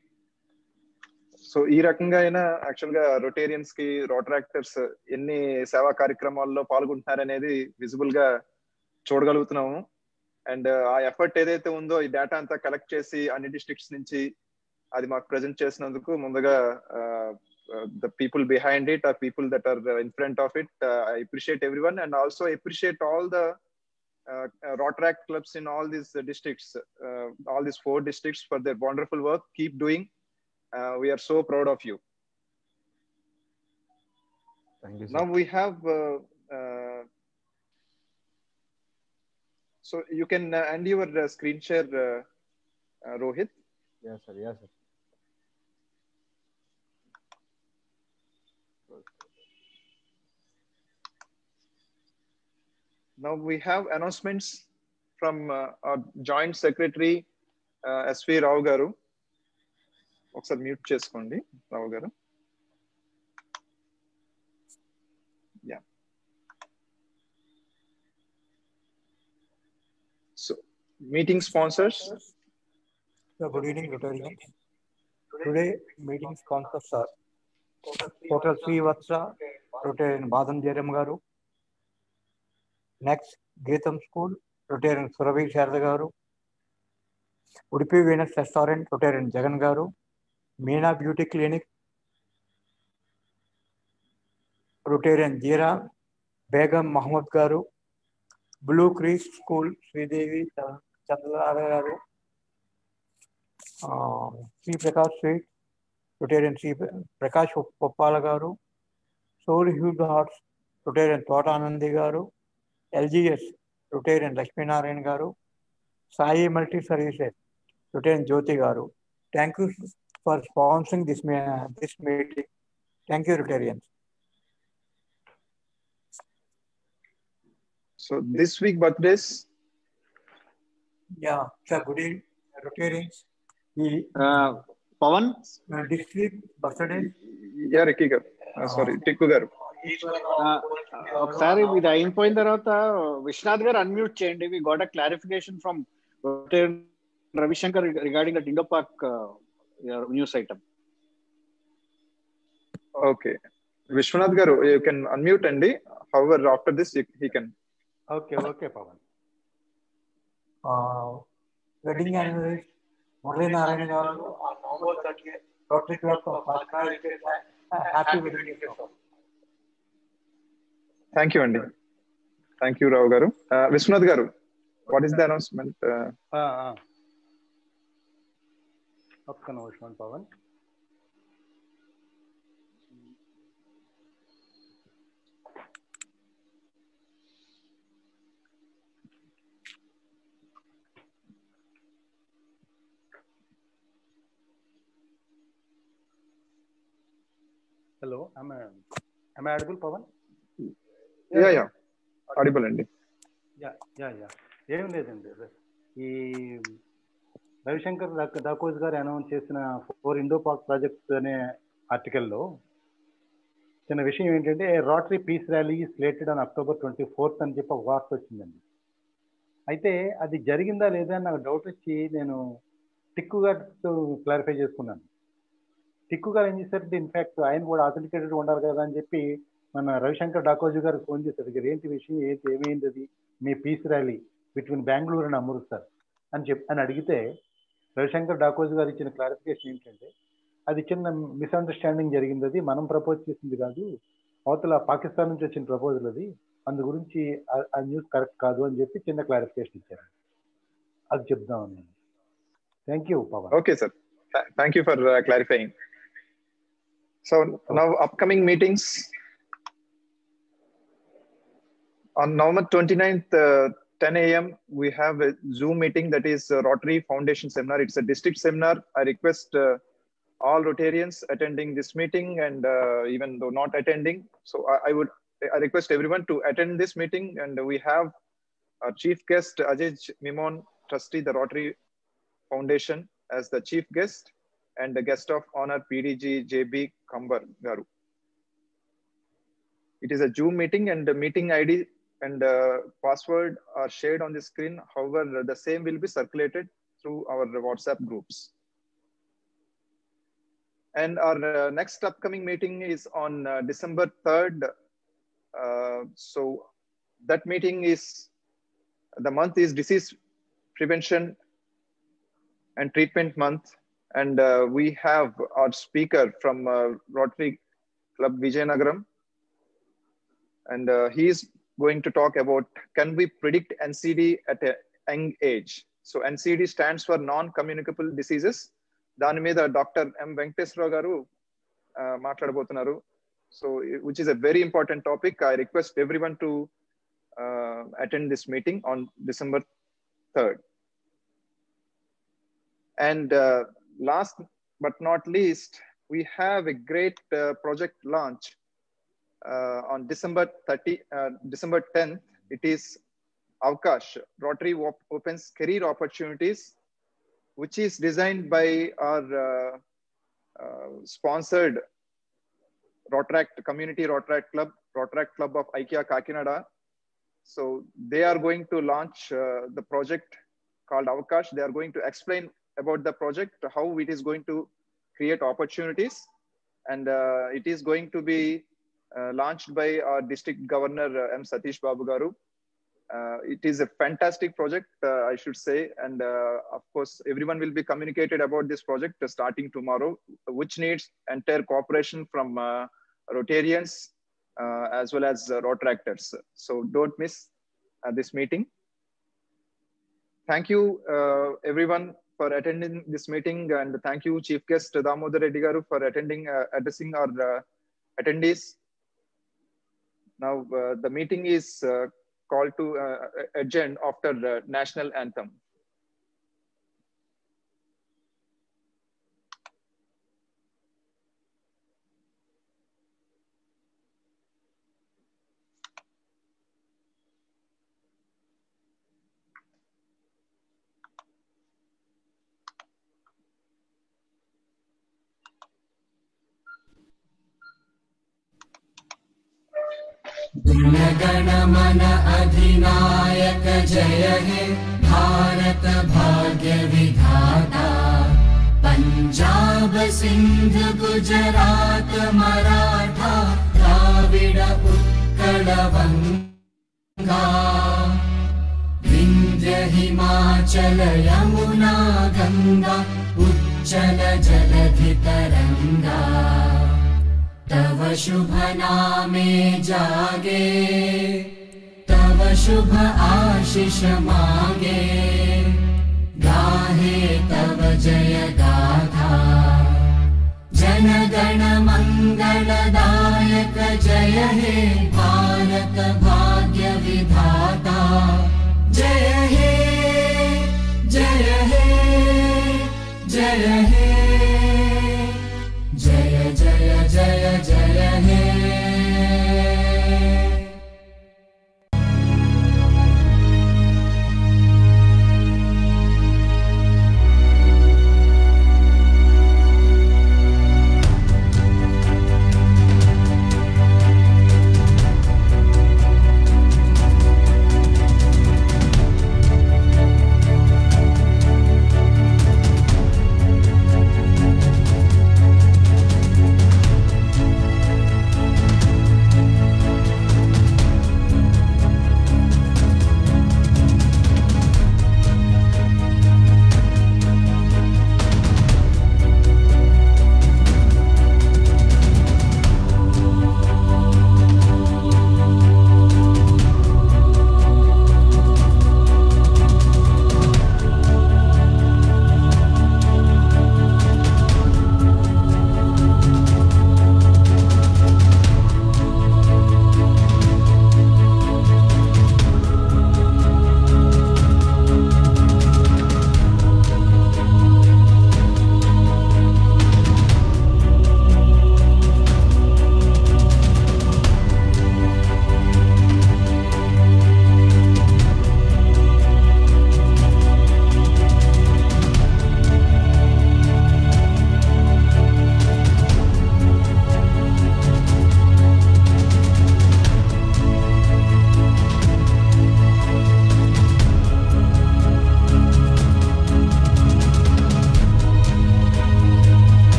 So ఈ రకంగా అయినా యాక్చువల్గా రొటేరియన్స్కి రోటరాక్టర్స్ ఎన్ని సేవా కార్యక్రమాల్లో పాల్గొంటున్నారనేది విజిబుల్గా చూడగలుగుతున్నాము అండ్ ఆ ఎఫర్ట్ ఏదైతే ఉందో ఈ డేటా అంతా కలెక్ట్ చేసి అన్ని డిస్ట్రిక్ట్స్ నుంచి అది మాకు ప్రజెంట్ చేసినందుకు ముందుగా the people behind it or people that are in front of it I appreciate every one and also appreciate all the Rotaract clubs in all these uh, districts, uh, all these four districts for their wonderful work. Keep doing. Uh, we are so proud of so you can end your screen share, Rohit. Yes, sir. Yes, sir. Now we have announcements from uh, our joint secretary uh, SV Rao garu ఒకసారి mute చేసుకోండి రావు గారు meeting sponsors. Yeah, good evening, Rotarians. Today, meeting sponsors are Hotel Sri Vatsra, Rotarian Badam Jaram Garu. Next, Getam School, Rotarian Suravi Sharda Garu. Udupi Venus Restaurant, Rotarian Jagan Garu. Meena Beauty Clinic, Rotarian Jira, Begum Mahmood Garu. Blue Creek School, Sridevi Saran Shri Prakash sweet Rotarian Shri Prakash Poppala గారు సోల్ హ్యూడ్ hearts Rotarian తోట ఆనంది గారు LGS Rotarian Lakshminarayana గారు Sai multi services Rotarian Jyothi గారు thank you for sponsoring this this meeting thank you Rotarians So this week birthdays, yeah sir good evening Rotarians ఈ Pavan district birthday yeah, Ricky garu. Uh, sorry, Tikku garu. ఆ, ఒకసారి ఇది అయిపోయిన తర్వాత విశ్వనాథ్ గారు unmute చేయండి we got a clarification from Ravishankar regarding that Indo Pak news item Okay. Vishwanath garu, you can unmute అండి. However, after this, he, he can. Okay okay Pavan wedding anniversary Muralinarayana గారు Rotary club happy wedding Thank you అండి. Rao garu. Uh, Vishwanath garu, what is the announcement? Uh, ఒక్క నిమిషం Pavan hello I audible Pavan yeah. Audible అండి. Yeah yeah yeah ఏం లేదండి ఈ రవిశంకర్ దాకోజ్ గారు announce చేసిన ఫోర్ ఇండో పాక్ ప్రాజెక్ట్స్ అనే ఆర్టికల్లో చిన్న విషయం ఏంటంటే Rotary peace rally slated on October twenty fourth అని చెప్పి ఒక వార్త వచ్చిందండి. అయితే అది జరిగిందా లేదా అని నాకు డౌట్ వచ్చి నేను టిక్కు గారితో క్లారిఫై చేసుకున్నాను. టిక్కు గారు ఏం చేశారంటే ఇన్ఫాక్ట్ ఆయన కూడా అథెంటికేటెడ్ ఉండాలి కదా అని చెప్పి మన రవిశంకర్ డాకోజీ గారికి ఫోన్ చేశారు. "ఇక్కడ ఏంటి విషయం? ఏంటి? ఏమైంది అది మీ peace rally between Bengaluru and Amritsar అని చెప్పి అని అడిగితే రవిశంకర్ డాకోజీ గారు ఇచ్చిన క్లారిఫికేషన్ ఏంటంటే అది చిన్న మిస్అండర్స్టాండింగ్ జరిగింది అది మనం ప్రపోజ్ చేసింది కాదు. అవతల పాకిస్తాన్ నుంచి వచ్చిన ప్రపోజల్ అది. అందు గురించి ఆ- న్యూస్ కరెక్ట్ కాదు అని చెప్పి చిన్న క్లారిఫికేషన్ ఇచ్చారు. అది చెప్దామని. Thank you Pavan okay sir thank you for clarifying. So now upcoming meetings. On November 29th, uh, 10 a.m., we have a Zoom meeting that is uh, Rotary Foundation Seminar. It's a district seminar. I request uh, all Rotarians attending this meeting and uh, even though not attending. So I, I would I request everyone to attend this meeting and we have our chief guest Ajay Mimon, trustee, the Rotary Foundation as the chief guest and the guest of honor PDG JB Kambar Garu. It is a Zoom meeting and the meeting ID and uh, password are shared on the screen. However, the same will be circulated through our WhatsApp groups. And our uh, next upcoming meeting is on uh, December 3rd. Uh, so that meeting is, the month is disease prevention and treatment month. And uh, we have our speaker from uh, Rotary Club Vijayanagaram. And uh, he is going to talk about can we predict NCD at a young age? So NCD stands for non-communicable diseases. దాని మీద doctor M Venkateswararao గారు ఆ, మాట్లాడబోతున్నారు so which is a very important topic I request everyone to attend this meeting on December third And uh, last but not least, we have a great uh, project launch uh, on December 30, uh, December 10th. It is Avkash, Rotary Op- Opens Career Opportunities, which is designed by our uh, uh, sponsored Rotaract Community Rotaract Club, Rotaract Club of IKEA Kakinada. So they are going to launch uh, the project called Avkash. They are going to explain about the project, how it is going to create opportunities. And uh, it is going to be uh, launched by our district governor, uh, M. Satish Babu Garu. Uh, it is a fantastic project, uh, I should say. And of course, everyone will be communicated about this project starting tomorrow, which needs entire cooperation from Rotarians as well as Rotaractors. So don't miss this meeting. Thank you, uh, everyone, for attending this meeting. And thank you, Chief Guest Damodar Reddy Garu, for attending, uh, addressing our uh, attendees. Now, uh, the meeting is uh, called to adjourn after the national anthem. जनगणमन अधिनायक जय हे भारत भाग्य विधाता। पञ्जाब सिन्ध गुजरात मराठा द्राविड उत्कल वङ्गा विन्ध्य हिमाचल यमुना गङ्गा उच्चल जलधितरङ्गा तव शुभ नामे जागे शुभ आशीष मांगे। गाहे तब जय गाथा। मंगल गायक जय हे भारत भाग्य विधाता। जय हे जय हे जय हे। जय जय जय जय।